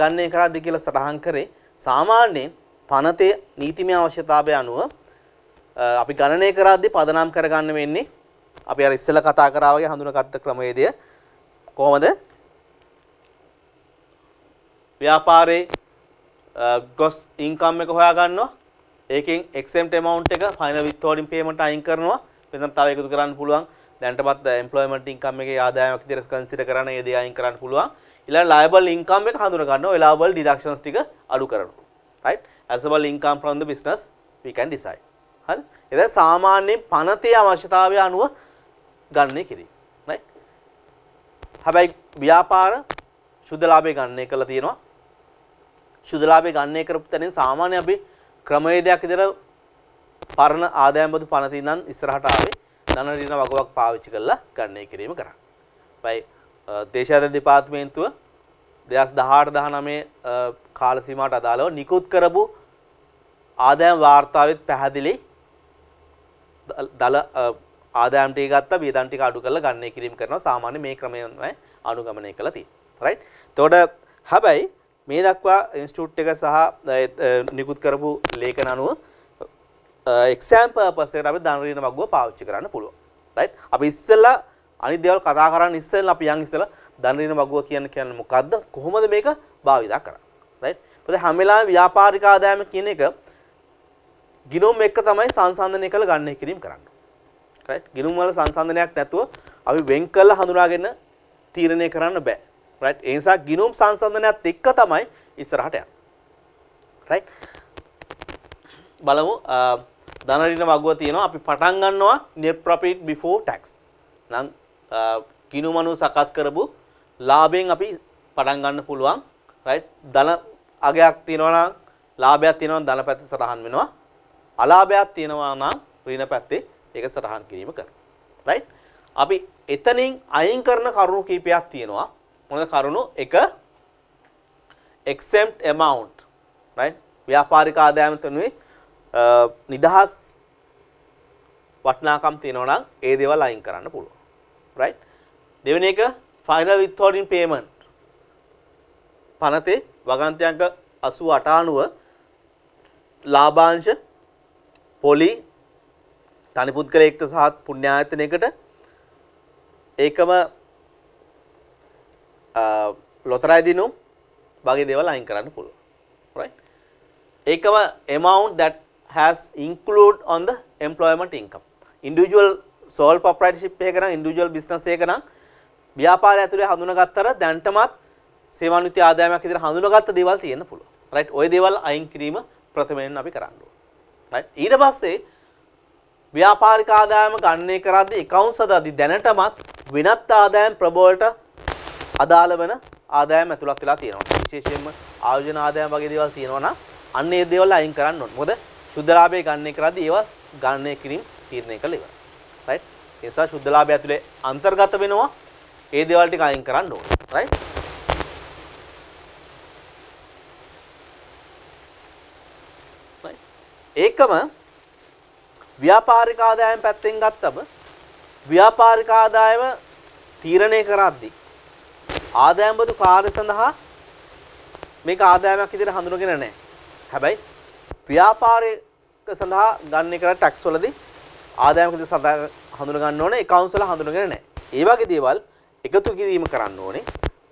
A: ගණනය කරද්දි කියලා සටහන් කරේ? සාමාන්‍යයෙන් පනතේ නීතිමය අවශ්‍යතාවය අනුව අපි ගණනය කරද්දි පදනම් කරගන්න වෙන්නේ අපි අර ඉස්සෙල්ලා කතා කරා වගේ හඳුනාගත්ත ක්‍රමවේදය කොහොමද? ව්‍යාපාරයේ ගොස් ඉන්කම් එක හොයා ගන්නවා ඒකෙන් exempt amount එක final withholding payment අයින් කරනවා. මෙතන තව එකතු කරන්න පුළුවන්. දැනටමත් employment income එකේ ආදායමක් විදිහට consider කරන ඒ දේ අයින් කරන්න පුළුවන්. ඊළඟ liable income එක හඳුනා ගන්නවා. allowable deductions ටික අඩු කරනවා. right? Assessable income from the business we can decide. හරි? එතන සාමාන්‍යයෙන් පනතේ අවශ්‍යතාවය අනුව ගණනය කිරීම right? හැබැයි ව්‍යාපාර ශුද්ධ ලාභය ගණනය කරලා තියෙනවා. ශුද්ධ ලාභය ගණනය කරපු තැනින් සාමාන්‍ය අපි ක්‍රමවේදයක් විදිහට පරණ ආදායම් බදු පනතින් ඉඳන් ඉස්සරහට ආවේ ධන ඍණ වගාවක් පාවිච්චි කරලා ගණනය කිරීම කරා. බයි දේශාධන දෙපාර්තමේන්තුව 2018 19 කාල සීමාවට අදාළව නිකුත් කරපු ආදායම් වාර්තාවෙත් පැහැදිලි දල ආදායම් ටික ගත්තා වියදම් ටික අඩු කරලා ගණනය කිරීම කරනවා සාමාන්‍ය මේ ක්‍රමයයි අනුගමනය කළා තියෙන්නේ. රයිට්. එතකොට හැබැයි මේ දක්වා ඉන්ස්ටිටියුට් එක සහ නිකුත් කරපු ලේඛන අනුව එක්සෑම් පර්පස් එකට අපි ධන ඍණ වගුව පාවිච්චි කරන්න පුළුවන්. රයිට්? අපි ඉස්සෙල්ලා අනිත් දේවල් කතා කරන්න ඉස්සෙල්ලා අපි යන් ඉස්සෙල්ලා ධන ඍණ වගුව කියන්නේ කියන්නේ මොකද්ද? කොහොමද මේක භාවිතා කරන්නේ? රයිට්? මොකද හැම වෙලාවෙම ව්‍යාපාරික ආදායම කියන එක ගිණුම් එක්ක තමයි සංසන්දනය කළ ගණනය කිරීම කරන්නේ. රයිට්? ගිණුම් වල සංසන්දනයක් නැතුව අපි වෙන් කළ හඳුනාගෙන තීරණය කරන්න බෑ. රයිට් ඒ නිසා ගිනුම් සංසන්දනයත් එක්ක තමයි ඉස්සරහට යන්නේ. රයිට් බලමු ධන ඍණ වගුව තියෙනවා. අපි පටන් ගන්නවා net profit before tax. නම් ගිනුම අනුව සකස් කරපු ලාභයෙන් අපි පටන් ගන්න පුළුවන්. රයිට් ධන අගයක් තියෙනවා නම් ලාභයක් තියෙනවා නම් ධන පැත්තේ සටහන් වෙනවා. අලාභයක් තියෙනවා නම් ඍණ පැත්තේ ඒක සටහන් කිරීම කරනවා. රයිට් අපි එතනින් අයින් කරන කරුණු කීපයක් තියෙනවා. මොනද කරුණු එක exempt amount right? ව්‍යාපාරික ආදායම තුනුයි. නිදහස් වටිනාකම් තියෙනවා නම් ඒ දේවල් අයින් කරන්න පුළුවන් right? දෙවෙනි එක final withholding payment. පනතේ වගන්ති අංක 88 අනුව ලාභාංශ පොලි තනි පුද්ගලයෙක්ට සහ පුණ්‍යායතනයකට ඒකම ලොතරයි දිනුම් වගේ දේවල් අයින් කරන්න පුළුවන්. Right? ඒකම amount that has include on the employment income. Individual sole proprietorship එක නම් individual business එක නම් ව්‍යාපාරය ඇතුලේ හඳුනාගත්තර දැන්ටමත් සේවානිත්‍ය ආදායමක් විදිහට හඳුනාගත්ත දේවල් තියෙන්න පුළුවන්. රයිට් ওই දේවල් අයින් කිරීම ප්‍රථමයෙන් අපි කරන්න ඕනේ. රයිට් ඊට පස්සේ ව්‍යාපාරික ආදායම ගණනය කරද්දී accounts හදද්දී දැනටමත් වෙනත් ආදායම් ප්‍රබෝලට අදාළ වෙන ආදායම් ඇතුළත් වෙලා තියෙනවා. විශේෂයෙන්ම ආයෝජන ආදායම් වගේ දේවල් තියෙනවා නම් අන්න ඒ දේවල් අයින් කරන්න ඕනේ. මොකද ශුද්ධ ලාභය ගණනය කරද්දී ඒවා ගණනය කිරීම තීරණය කළ ඉවරයි. රයිට්? ඒ නිසා ශුද්ධ ලාභය ඇතුලේ අන්තර්ගත වෙනවා. ඒ දේවල් ටික අයින් කරන්න ඕනේ. රයිට්? ඒකම ව්‍යාපාරික ආදායම් පැත්තෙන් ගත්තම ව්‍යාපාරික ආදායම තීරණය කරද්දී ආදායම් බදු කාර්ය සඳහා මේක ආදායමක් විදිහට හඳුනගෙන නැහැ. හැබැයි ව්‍යාපාරික සඳහා ගන්න කර ටැක්ස් වලදී ආදායමක් විදිහට සඳහා හඳුන ගන්න ඕනේ accounts වල හඳුනගෙන නැහැ. ඒ වගේ දේවල් එකතු කිරීම කරන්න ඕනේ.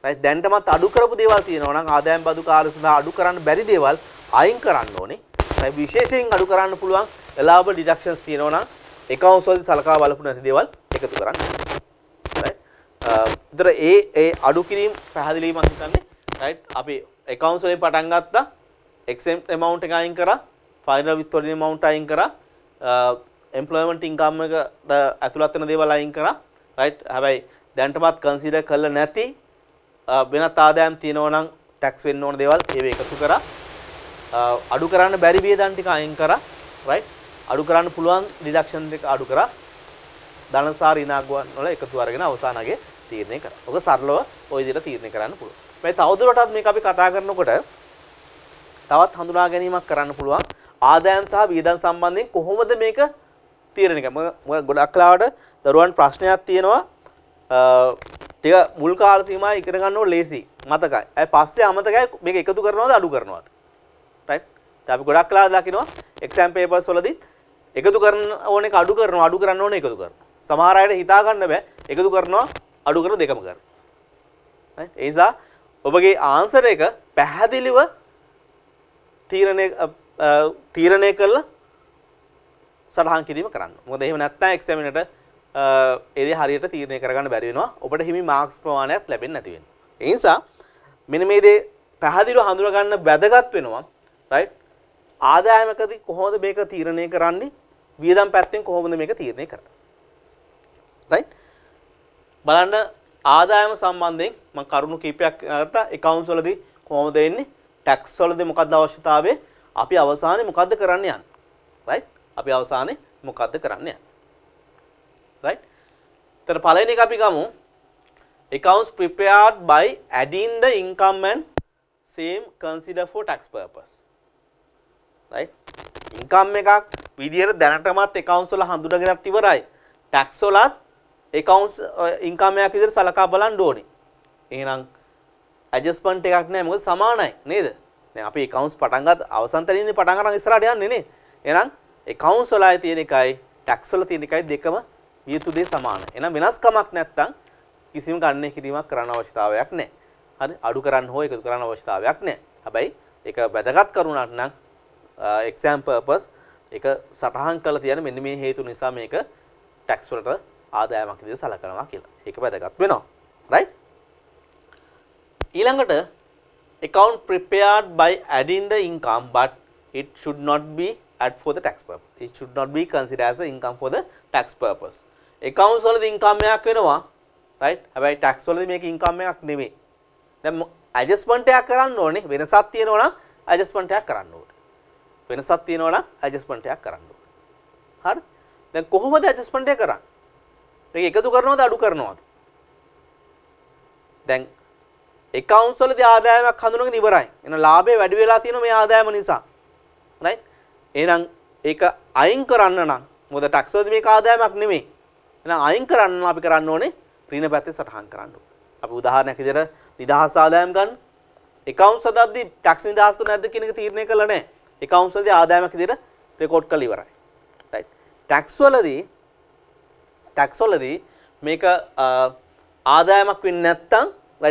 A: right දැන්ටමත් අඩු කරපු දේවල් තියෙනවා නම් ආදායම් බදු කාර්ය සඳහා අඩු කරන්න බැරි දේවල් අයින් කරන්න ඕනේ. right විශේෂයෙන් අඩු කරන්න පුළුවන් allowable deductions තියෙනවා නම් accounts වලදී සලකා බලපු නැති දේවල් එකතු කරන්න. Right විතර ඒ ඒ අඩු කිරීම පැහැදිලි මම හිතන්නේ right? අපි accounts වලින් පටන් ගත්තා exempt amount එක අයින් කරා final withholding amount අයින් කරා uh, employment income එකට ඇතුළත් වෙන දේවල් අයින් කරා right? හැබැයි දැන්ටමත් consider කරලා නැති uh, වෙනත් ආදායම් තියෙනවා නම් tax වෙන්න ඕන දේවල් ඒව එකතු කරා. Uh, අඩු කරන්න බැරි වියදම් ටික අයින් කරා right? අඩු කරන්න පුළුවන් ඩිඩක්ෂන් දෙක අඩු කරා. ධනසාර ඉනාගුවන් වල එකතු අරගෙන අවසානගේ තීරණය කරා. ඔක සරලව ওই විදිහට තීරණය කරන්න පුළුවන්. මේ තවදුරටත් මේක අපි කතා කරනකොට තවත් හඳුනා ගැනීමක් කරන්න පුළුවන්. ආදායම් සහ වියදම් සම්බන්ධයෙන් කොහොමද මේක තීරණය කරන්නේ? මොකද ගොඩක් ලාවට දරුවන් ප්‍රශ්නයක් තියෙනවා. ටික මුල් කාල සීමාව ඉගෙන ගන්නකොට ලේසි. මතකයි. ඒ පස්සේ අමතකයි මේක එකතු කරනවද අඩු කරනවද? right? අපි ගොඩක් ලා දකිනවා එක්සෑම් පේපර්ස් වලදී එකතු කරන ඕන එක අඩු කරනවා අඩු කරන්න ඕන එකතු කරනවා. සමහර අයට හිතා ගන්න බෑ එකතු කරනවා අඩු කරන දෙකම කරනවා. ඒ නිසා ඔබගේ ආන්සර් එක පැහැදිලිව තීරණය තීරණය කළා සටහන් කිරීම කරන්න. මොකද එහෙම නැත්නම් එක්සැමිනේට ඒ දේ හරියට තීරණය කරගන්න බැරි වෙනවා. ඔබට හිමි මාක්ස් ප්‍රමාණයක් ලැබෙන්නේ නැති වෙනවා. ඒ නිසා මෙන්න මේ දේ පැහැදිලිව හඳුනා ගන්න වැදගත් වෙනවා. රයිට්? ආදායමකදී කොහොමද මේක තීරණය කරන්නේ? වියදම් පැත්තෙන් කොහොමද මේක තීරණය කරන්නේ? රයිට්? බලන්න ආදායම සම්බන්ධයෙන් මම කරුණු කීපයක් ගත්තා. accounts වලදී කොහොමද එන්නේ? tax වලදී මොකක්ද අවශ්‍යතාවය? අපි අවසානයේ මොකද්ද කරන්න යන්නේ? right? අපි අවසානයේ මොකද්ද කරන්න යන්නේ? right? තර පළවෙනි එක අපි ගමු accounts prepared by adding the income and same consider for tax purpose. right? income එකක් විදියට දැනටමත් accounts වල හඳුනාගෙනත් ඉවරයි. tax වලත් accounts eh, income එකක් විදියට සලකා බලන්න ඕනේ. එහෙනම් ඇඩ්ජස්ට්මන්ට් එකක් නැහැ මොකද සමානයි නේද? දැන් අපි accounts පටන් ගත්ත අවසන් තැනින්දී පටන් අරන් ඉස්සරහට යන්නේ නේ. එහෙනම් accounts වලයි තියෙන එකයි tax වල තියෙන එකයි දෙකම වියතු දේ සමානයි. එහෙනම් වෙනස්කමක් නැත්තම් කිසිම ගණනය කිරීමක් කරන්න අවශ්‍යතාවයක් නැහැ. හරි අඩු කරන්න හෝ එකතු කරන්න අවශ්‍යතාවයක් නැහැ. හැබැයි ඒක වැදගත් කරුණක් නම් eh, exam purpose ඒක සටහන් කරලා තියෙන මෙන්න මේ හේතු නිසා මේක tax වලට ආදායමක් විදිහට සලකනවා කියලා. ඒක වැදගත් වෙනවා. right? ඊළඟට account prepared by adding the income but it should not be add for the tax purpose. It should not be considered as an income for the tax purpose. accounts වලදී income එකක් වෙනවා right හැබැයි tax වලදී මේක income එකක් නෙමෙයි. දැන් adjustment එකක් කරන්න ඕනේ වෙනසක් තියෙනවා නම් adjustment එකක් කරන්න ඕනේ. වෙනසක් තියෙනවා නම් adjustment එකක් කරන්න ඕනේ. හරි? දැන් කොහොමද adjustment එක කරන්නේ? මේක එකතු කරනවද අඩු කරනවද? දැන් accounts වලදී ආදායමක් හඳුනගෙන ඉවරයි. එහෙනම් ලාභය වැඩි වෙලා තියෙනවා මේ ආදායම නිසා. right? එහෙනම් ඒක අයින් කරන්න නම් මොකද tax වලදී මේක ආදායමක් නෙමෙයි. එහෙනම් අයින් කරන්න අපි කරන්න ඕනේ ඍණ පැත්තේ සටහන් කරන්න ඕනේ. අපි උදාහරණයක් විදිහට නිදහස් ආදායම් ගන්න. accounts හදද්දී tax නිදහස්ද නැද්ද කියන එක තීරණය කළා නැහැ. accounts වලදී ආදායමක් විදිහට රෙකෝඩ් කරලා ඉවරයි. right? tax වලදී tax වලදී මේක ආදායමක් වෙන්නේ නැත්නම්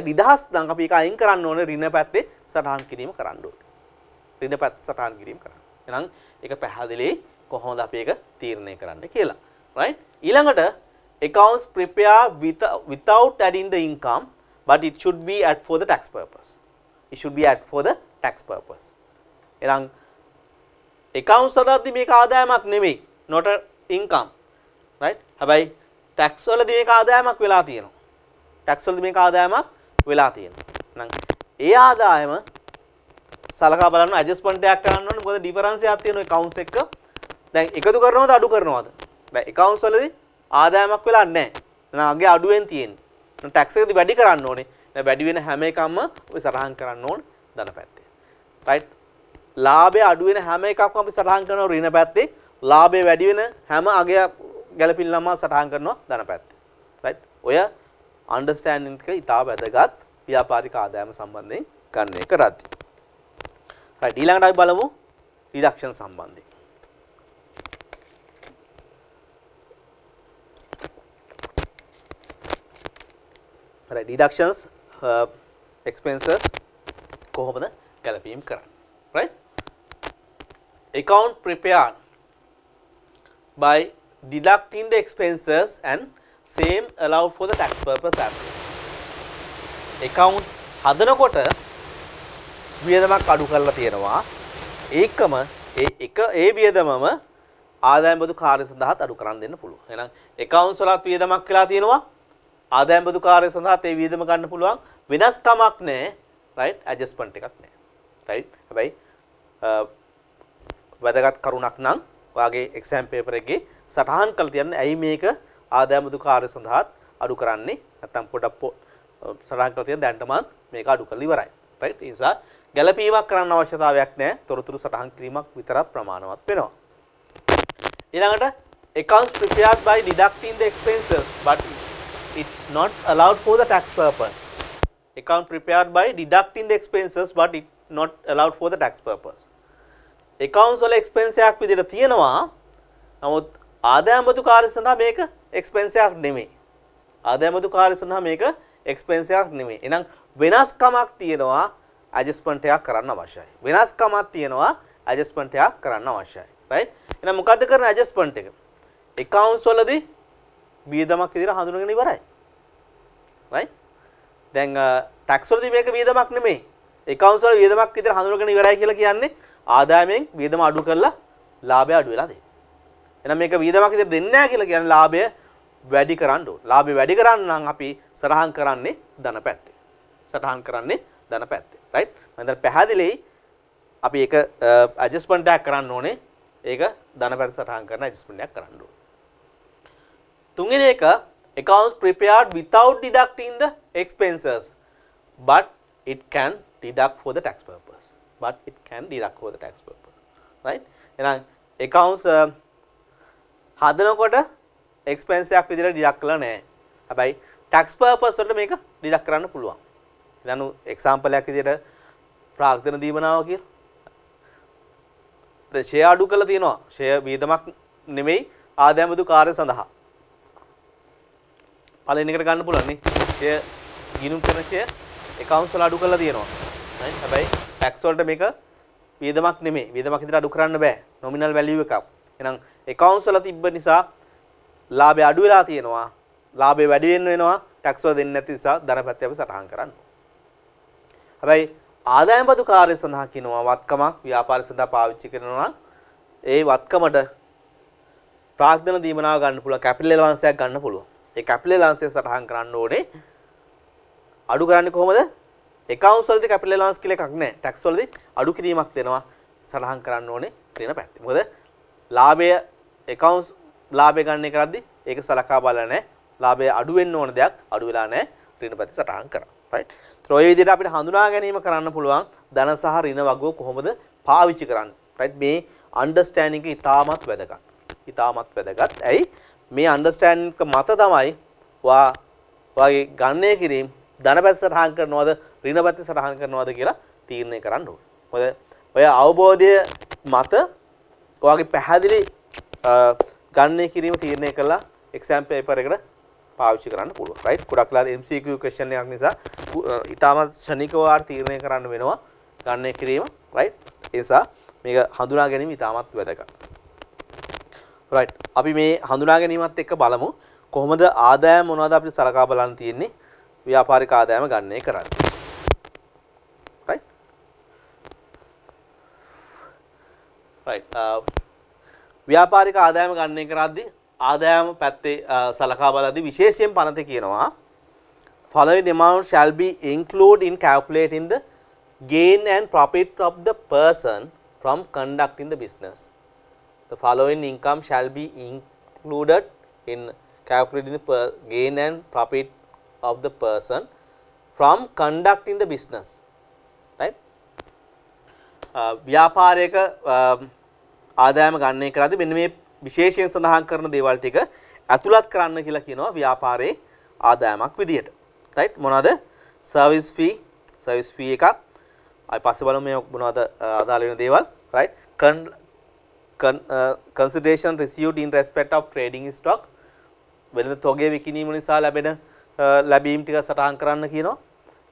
A: නිදහස් නම් අපි ඒක අයින් කරන්න ඕනේ ඍණ පැත්තේ සටහන් කිරීම කරන්න ඕනේ. ඍණ පැත්ත සටහන් කිරීම කරන්න. එහෙනම් ඒක පැහැදිලි කොහොමද අපි ඒක තීරණය කරන්න කියලා. right? ඊළඟට accounts prepare with, without adding the income but it should be add for the tax purpose. It should be add for the tax purpose. එහෙනම් accounts හදද්දි මේක ආදායමක් නෙමෙයි not a income right? හැබැයි tax වලදී මේක ආදායමක් වෙලා තියෙනවා. tax වලදී මේක ආදායමක් වෙලා තියෙනවා. එහෙනම් ඒ ආදායම සලකා බලන්න ඇඩ්ජස්ට්මන්ට් එකක් කරන්න ඕනේ. මොකද ඩිෆරන්ස් එකක් තියෙනවා accounts එක්ක. දැන් එකතු කරනවද අඩු කරනවද? දැන් accounts වලදී ආදායමක් වෙලා නැහැ. එහෙනම් අගේ අඩුවෙන් තියෙන්නේ. ටැක්ස් එකදී වැඩි කරන්න ඕනේ. දැන් වැඩි වෙන හැම එකක්ම ඔය සටහන් කරන්න ඕනේ ධන පැත්තේ රයිට් ලාභය අඩු වෙන හැම එකක්ම අපි සටහන් කරනවා ඍණ පැත්තේ. ලාභය වැඩි වෙන හැම අගය ගැලපිල්ලම සටහන් කරනවා ධන පැත්තේ රයිට් ඔය අන්ඩර්ස්ටෑන්ඩින් එක ඉතා වැදගත් ව්‍යාපාරික ආදායම සම්බන්ධයෙන් ගන්න එක රද්දි රයිට් ඊළඟට අපි බලමු රිඩක්ෂන් සම්බන්ධයෙන්. Right? deductions uh, expenses කොහොමද ගැලපීම් කරන්නේ? Right? account prepared by deducting the expenses and same allowed for the tax purpose as well. account හදනකොට වියදමක් අඩු කරලා තියෙනවා ඒකම ඒ එක ඒ වියදමම ආදායම් බදු කාර්ය සඳහාත් අඩු කරන් දෙන්න පුළුවන්. එහෙනම් accounts වලත් වියදමක් වෙලා තියෙනවා ආදායම් බදු කාර්ය සඳහාත් ඒ වියදම ගන්න පුළුවන් වෙනස්කමක් නැහැ රයිට් ඇඩ්ජස්ට්මන්ට් එකක් නැහැ. රයිට් හැබැයි වැදගත් කරුණක් නම් ඔයාගේ එක්සෑම් පේපර් එකේ සටහන් කරලා තියන්න ඇයි මේක ආදායම් බදු කාර්ය සඳහාත් අඩු කරන්නේ නැත්නම් පොඩක් සටහන් කරලා තියන්න දැන්ටම මේක අඩු කරලා ඉවරයි. රයිට් ඒ නිසා ගැළපීමක් කරන්න අවශ්‍යතාවයක් නැහැ. තොරතුරු සටහන් කිරීමක් විතරක් ප්‍රමාණවත් වෙනවා. ඊළඟට accounts prepared by deducting the expenses but it not allowed for the tax purpose. Account prepared by deducting the expenses but it not allowed for the tax purpose. accounts වල expense එකක් විදිහට තියෙනවා. නමුත් ආදායම් බදු කාර්ය සඳහා මේක expense එකක් නෙමෙයි. ආදායම් බදු කාර්ය සඳහා මේක expense එකක් නෙමෙයි. එහෙනම් වෙනස්කමක් තියෙනවා adjustment එකක් කරන්න අවශ්‍යයි. වෙනස්කමක් තියෙනවා adjustment එකක් කරන්න අවශ්‍යයි. right? එහෙනම් මොකද්ද කරන adjustment එක? accounts වලදී වියදමක් විදිහට හඳුනගෙන ඉවරයි. right? දැන් ටැක්ස් වලදී මේක වියදමක් නෙමෙයි. accounts වල වියදමක් විදිහට හඳුනගෙන ඉවරයි කියලා කියන්නේ ආදායමෙන් වියදම අඩු කරලා ලාභය අඩු වෙලා දෙන්නේ. එහෙනම් මේක වියදමක් විදිහට දෙන්නේ නැහැ කියලා කියන්නේ ලාභය වැඩි කරන්න ඕන. ලාභය වැඩි කරන්න නම් අපි සරහන් කරන්නේ ධන පැත්තේ. සටහන් කරන්නේ ධන පැත්තේ. right? මම දැන් පැහැදිලියි අපි ඒක ඇඩ්ජස්ට්මන්ට් එකක් කරන්න ඕනේ. ඒක ධන පැත්ත සටහන් කරන ඇඩ්ජස්ට්මන්ට් එකක් කරන්න ඕනේ. තුන්වෙනි එක accounts prepared without deducting the expenses but it can deduct for the tax purpose but it can deduct for the tax purpose right එහෙනම් accounts uh, හදනකොට expense එකක් විදිහට deduct කළා නෑ හැබැයි tax purpose වලට මේක deduct කරන්න පුළුවන් දැන් example එකක් විදිහට ප්‍රාග්ධන දීමනාව කියලා දැන් ෂෙයා අඩු කරලා තියෙනවා ෂෙයා වියදමක් නෙමෙයි ආදායම දු කාර්ය සඳහා පළවෙනි එකට ගන්න පුළුවන් නේ. එය ගිණුම් කරන ෂෙය accounts වල අඩු කරලා තියෙනවා. right? හැබැයි tax වලට මේක වියදමක් නෙමෙයි. වියදමක් විදිහට අඩු කරන්න බෑ. nominal value එකක්. එහෙනම් accounts වල තිබ්බ නිසා ලාභය අඩු වෙලා තියෙනවා. ලාභය වැඩි වෙන්න වෙනවා. tax වල දෙන්නේ නැති නිසා ධන පැත්තේ අපි සටහන් කරන්න. හැබැයි ආදායම් බදු කාර්ය සඳහා කියනවා වත්කමක් ව්‍යාපාර සඳහා පාවිච්චි කරනවා නම් ඒ වත්කමට ප්‍රාග්ධන දීමනාව ගන්න පුළුවන් කැපිටල් එලවන්ස් එකක් ගන්න පුළුවන්. ඒ කැපිටල් එලවන්ස් එක සටහන් කරන්න ඕනේ. අඩු කරන්නේ කොහොමද? accounts වලදී කැපිටල් එලවන්ස් කියලා එකක් නැහැ. tax වලදී අඩු කිරීමක් දෙනවා. සටහන් කරන්න ඕනේ ඍණ පැත්තේ. මොකද ලාභය accounts ලාභය ගන්න එක කරද්දී ඒක සලකා බලලා නැහැ. ලාභය අඩු වෙන්න ඕන දෙයක් අඩු වෙලා නැහැ. ඍණ පැත්තේ සටහන් කරා. right? ඒත් ඔය විදිහට අපිට හඳුනා ගැනීම කරන්න පුළුවන් ධන සහ ඍණ වගුව කොහොමද පාවිච්චි කරන්නේ. right? මේ understanding එක ඉතාමත් වැදගත්. ඉතාමත් වැදගත්. ඇයි? මේ අන්ඩර්ස්ටෑන්ඩ් මත තමයි වා වගේ ගණනය කිරීම ධන පැත්ත සටහන් කරනවද ඍණ පැත්ත සටහන් කරනවද කියලා තීරණය කරන්න ඕනේ. මොකද ඔය අවබෝධය මත ඔයාගේ පැහැදිලි ගණනය කිරීම තීරණය කළා එක්සෑම් පේපර් එකට පාවිච්චි කරන්න පුළුවන්. රයිට්? ගොඩක් වෙලාවට MCQ ක්වෙස්චන් එකක් නිසා ඉතාමත් ශනිකව වාර තීරණය කරන්න වෙනවා ගණනය කිරීම. රයිට්? ඒ නිසා මේක හඳුනා ගැනීම ඉතාමත් වැදගත්. රයිට් අපි මේ හඳුනා ගැනීමත් එක්ක බලමු කොහොමද ආදායම මොනවද අපිට සලකා බලන්න තියෙන්නේ ව්‍යාපාරික ආදායම ගන්නේ කරන්නේ රයිට් right uh, ව්‍යාපාරික ආදායම ගණනය කරද්දී ආදායම පැත්තේ uh, සලකා බලද්දී විශේෂයෙන් පනතේ කියනවා following amount shall be included in calculating the gain and profit of the person from conducting the business. The following income shall be included in calculating the per gain and profit of the person from conducting the business. Right? ව්‍යාපාරයක ආදායම ගණනය කරද්දී මෙන්න මේ විශේෂයෙන් සඳහන් කරන දේවල් ටික ඇතුළත් කරන්න කියලා කියනවා ව්‍යාපාරයේ ආදායමක් විදියට. රයිට් මොනවද? සර්විස් ෆී සර්විස් ෆී එකක්. අපි පස්සේ බලමු මේ මොනවද අදාළ වෙන දේවල්. Right consideration received in respect of trading stock වෙළඳ තොගේ විකිණීම නිසා ලැබෙන ලැබීම් ටික සටහන් කරන්න කියනවා.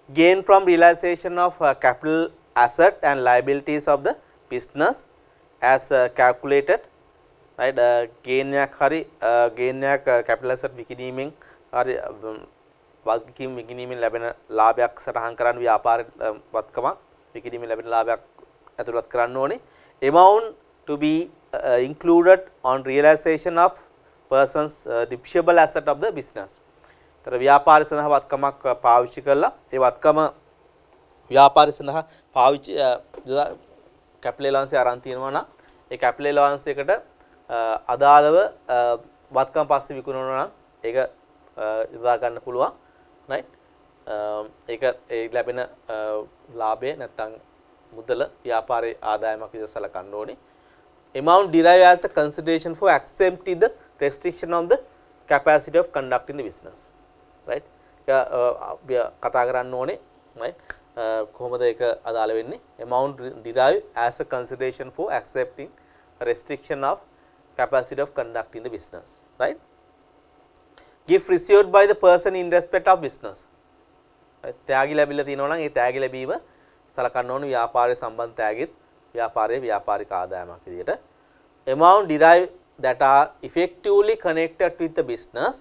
A: gain from realization of capital asset and liabilities of the business as uh, calculated right gain එකක් හරි gain එකක් capital asset විකිණීමෙන් හරි um, වගකීම් විකිණීමෙන් ලැබෙන ලාභයක් සටහන් කරන්න ව්‍යාපාර um, වත්කමක් විකිණීමෙන් ලැබෙන ලාභයක් ඇතුළත් කරන්න ඕනේ amount to be uh, included on realization of persons uh, depreciable asset of the business. තර ව්‍යාපාර සඳහා වත්කමක් uh, පාවිච්චි කරලා ඒ වත්කම ව්‍යාපාරය සඳහා පාවිච්චි කැපිටල් එලවන්ස් අරන් තියෙනවා නම් ඒ කැපිටල් එලවන්ස් එකට අදාළව වත්කම් පස්සේ විකුණනවා නම් ඒක යොදා ගන්න පුළුවන් right? ඒක ඒ ලැබෙන ලාභය නැත්නම් මුදල ව්‍යාපාරයේ ආදායමක් විදිහට සලකන්න ඕනේ. Amount derived as a consideration for accepting the restriction of the capacity of conducting the business right? කතා කරන්න ඕනේ right? කොහොමද ඒක අදාළ වෙන්නේ? Amount derived as a consideration for accepting a restriction of capacity of conducting the business right? Gift received by the person in respect of business. තෑගි ලැබිලා තියෙනවා නම් ඒ තෑගි ලැබීම සලකන්න ඕන ව්‍යාපාරය සම්බන්ධ තෑගිත් ව්යාපාරයේ ව්‍යාපාරික ආදායමක් විදිහට amount derived that are effectively connected with the business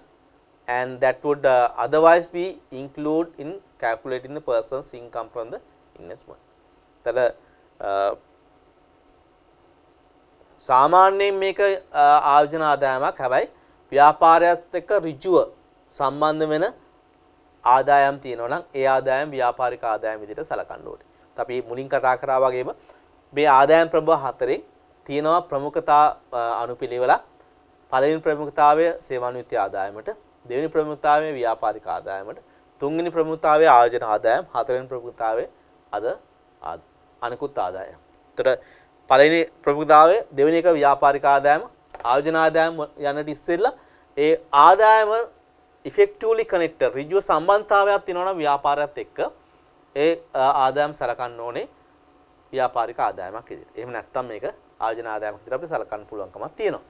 A: and that would uh, otherwise be included in calculating the person's income from the investment. තර uh, සාමාන්‍යයෙන් මේක uh, ආයෝජන ආදායමක් හැබැයි ව්‍යාපාරයත් එක්ක ඍජුව සම්බන්ධ වෙන ආදායම් තියෙනවා නම් ඒ ආදායම් ව්‍යාපාරික ආදායම් විදිහට සලකන්න ඕනේ. අපි මුලින් කතා කරා වගේම මේ ආදායම් ප්‍රභව හතරෙන් තියෙනවා ප්‍රමුඛතා uh, අනුපිළිවෙලක්. පළවෙනි ප්‍රමුඛතාවය සේවානිවෘත්ති ආදායමට, දෙවෙනි ප්‍රමුඛතාවය ව්‍යාපාරික ආදායමට, තුන්වෙනි ප්‍රමුඛතාවය ආයෝජන ආදායම්, හතරවෙනි ප්‍රමුඛතාවය අද අනිකුත් ආදායම්. එතකොට පළවෙනි ප්‍රමුඛතාවය දෙවෙනි එක ව්‍යාපාරික ආදායම, ආයෝජන ආදායම යන්නට ඉස්සෙල්ලා ඒ ආදායම ඉෆෙක්ටිව්ලි කනෙක්ටර් ඍජුව සම්බන්ධතාවයක් තියෙනවා නම් ව්‍යාපාරයත් එක්ක ඒ ආදායම් සලකන්න ඕනේ ව්‍යාපාරික ආදායමක් විදිහට. එහෙම නැත්නම් මේක ආයෝජන ආදායමක් විදිහට අපිට සලකන්න පුළුවන්කමක් තියෙනවා.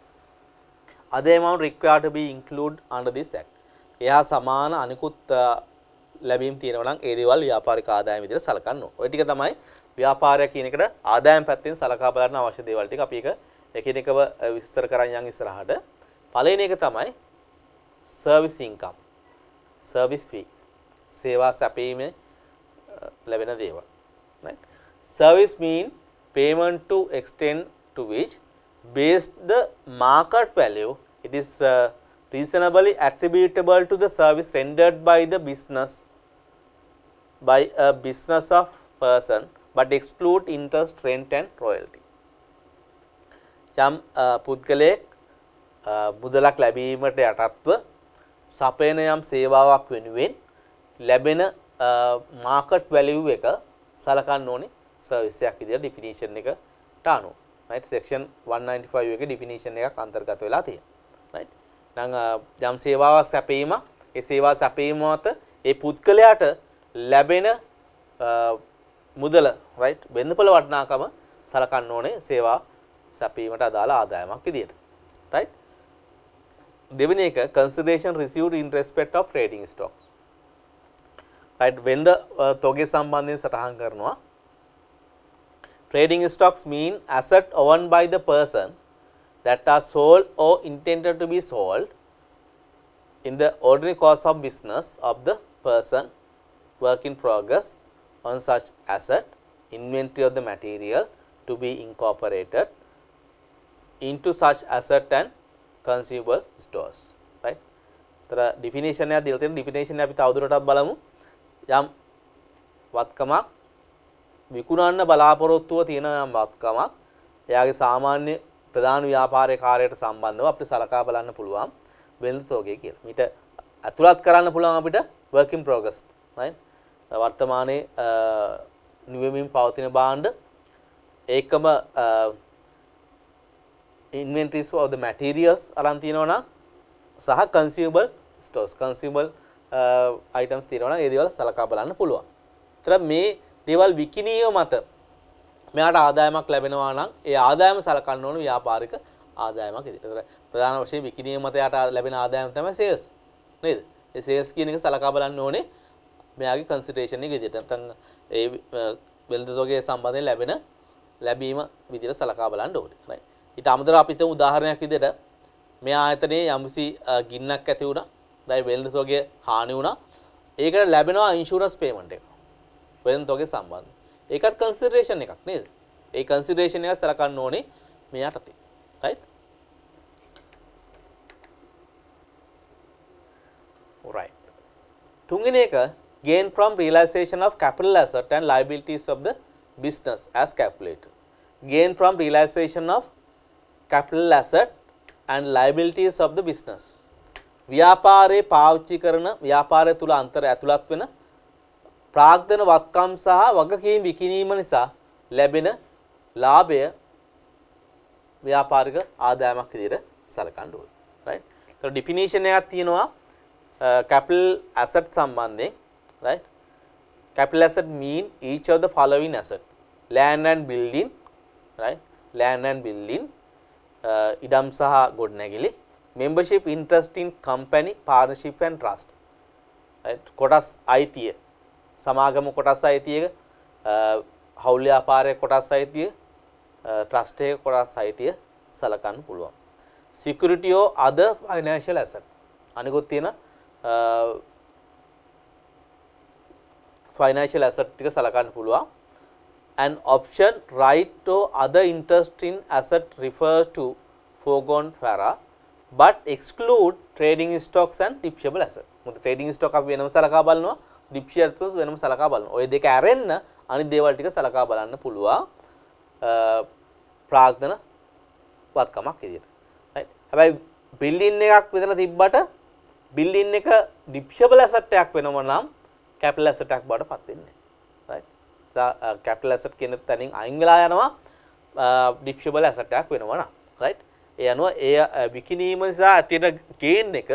A: other amount required to be included under this act. එහා සමාන අනිකුත් ලැබීම් තියෙනවා නම් ඒ දේවල් ව්‍යාපාරික ආදායම විදිහට සලකන්න ඕන. ওই ටික තමයි ව්‍යාපාරය කියන එකට ආදායම් පැත්තෙන් සලකා බලන්න අවශ්‍ය දේවල් ටික අපි ඒක එකිනෙකව විස්තර කරන් යන් ඉස්සරහට. පළවෙනි එක තමයි සර්විස් ඉන්කම්. Service fee. සේවා සැපීමේ ලැබෙන දේවල්. right service mean payment to extent to which based the market value it is uh, reasonably attributable to the service rendered by the business by a business of person but exclude interest rent and royalty. යම් පුද්ගලයෙක් මුදලක් ලැබීමට යටත්ව සපයන යම් සේවාවක් වෙනුවෙන් ලැබෙන මාකට් වැලියු එක සලකන්න ඕනේ සර්විස් එකක් විදිහට ඩිෆිනිෂන් එකට අනුව. Right? section 195 එකේ ඩිෆිනිෂන් එකක් අන්තර්ගත වෙලා තියෙනවා. Right? නම් යම් සේවාවක් සැපීම ඒ සේවා සැපීම මත ඒ පුද්ගලයාට ලැබෙන මුදල right? වෙන්දපොළ වටිනාකම සලකන්න ඕනේ සේවා සැපීමට අදාළ ආදායමක් විදිහට right? දෙවෙනි එක consideration received in respect of trading stocks. Right? වෙන්ද තොගේ සම්බන්ධයෙන් සටහන් කරනවා. Trading stocks mean asset owned by the person that are sold or intended to be sold in the ordinary course of business of the person work in progress on such asset inventory of the material to be incorporated into such asset and consumable stores right? තර ඩිෆිනේෂන් එකක් දීලා තියෙන ඩිෆිනේෂන් අපි තවදුරටත් බලමු යම් වත්කමක් විකුණන්න බලාපොරොත්තුව තියෙන යම් වත්කමක් එයාගේ සාමාන්‍ය ප්‍රධාන ව්‍යාපාරය කාර්යයට සම්බන්ධව අපිට සලකා බලන්න පුළුවන් වෙළඳ තෝගය කියලා. මීට ඇතුළත් කරන්න පුළුවන් අපිට work in progress right? වර්තමානයේ නිවමින් පවතින භාණ්ඩ ඒකම inventories of the materials අරන් තියෙනවා නම් සහ consumable stores consumable items තියෙනවා නම් ඒ දේවල් සලකා බලන්න පුළුවන්. ඒතර මේ දේවල් විකිණීම මත මෙයාට ආදායමක් ලැබෙනවා නම් ඒ ආදායම සලකන්න ඕන ව්‍යාපාරික ආදායමක් විදිහට. ප්‍රධාන වශයෙන් විකිණීම මත යාට ලැබෙන ආදායම තමයි සේල්ස්. නේද? ඒ සේල්ස් කියන එක සලකා බලන්න ඕනේ මෙයාගේ කන්සිඩරේෂන් එක විදිහට. නැත්නම් ඒ වෙළඳතොගේ සම්බන්ධයෙන් ලැබෙන ලැබීම විදිහට සලකා බලන්න ඕනේ. right. ඊට අමතරව අපිට උදාහරණයක් විදිහට මේ ආයතනයේ යම්කිසි ගින්නක් ඇති වුණා. right වෙළඳතොගේ හානි වුණා. ඒකට ලැබෙනවා ඉන්ෂුරන්ස් පේමන්ට් එක. වෙළඳතොගේ සම්බන්ධ. ඒකත් කන්සිඩරේෂන් එකක් නේද? ඒ කන්සිඩරේෂන් එක සලකන්න ඕනේ මේ යටතේ. right? right. තුන්වෙනි එක gain from realization of capital asset and liabilities of the business as calculated. Gain from realization of capital asset and liabilities of the business. ව්‍යාපාරයේ පාවිච්චි කරන ව්‍යාපාරය තුල අන්තර ඇතුළත් වෙන ප්‍රාග්ධන වත්කම් සහ වගකීම් විකිණීම නිසා ලැබෙන ලාභය ව්‍යාපාරික ආදායමක් විදිහට සලකන්න ඕනේ. right? ඒතර ඩිෆිනිෂන් එකක් තියෙනවා uh, capital asset සම්බන්ධයෙන් right? Capital asset mean each of the following asset. Land and building, right? Land and building, uh, ඉඩම් සහ ගොඩනැගිලි, membership interest in company, partnership and trust. right? කොටස් අයිතිය සමාගම කොටස් අයිතිය හවුල් ව්‍යාපාරයේ කොටස් අයිතිය ට්‍රස්ට් එකේ කොටස් අයිතිය සලකන්න පුළුවන්. security or other financial asset. අනිකුත් තියෙන uh, financial asset ටික සලකන්න පුළුවන්. An option right to other interest in asset refer to foregone para but exclude trading stocks and dependable asset. මොකද trading stock අපි වෙනම සලකා බලනවා ඩිප්ෂර්ස් වෙනම සලකා බලනවා. ওই දෙක ඇරෙන්න අනිත් දේවල් ටික සලකා බලන්න පුළුවන්. ප්‍රාග්ධන වත්කමක් විදියට. right. හැබැයි බිල්ඩින් එකක් විතර තිබ්බට බිල්ඩින් එක ඩිප්ෂබල් ඇසට් එකක් වෙනව නම් කැපිටල් ඇසට් එකක් බවට පත් වෙන්නේ. right. කැපිටල් ඇසට් uh, කියන තැනින් අයින් වෙලා යනවා uh, ඩිප්ෂබල් ඇසට් එකක් වෙනවා නම්. right. ඒ අනුව ඒ uh, විකිණීම නිසා ඇතිවෙන ගේන් එක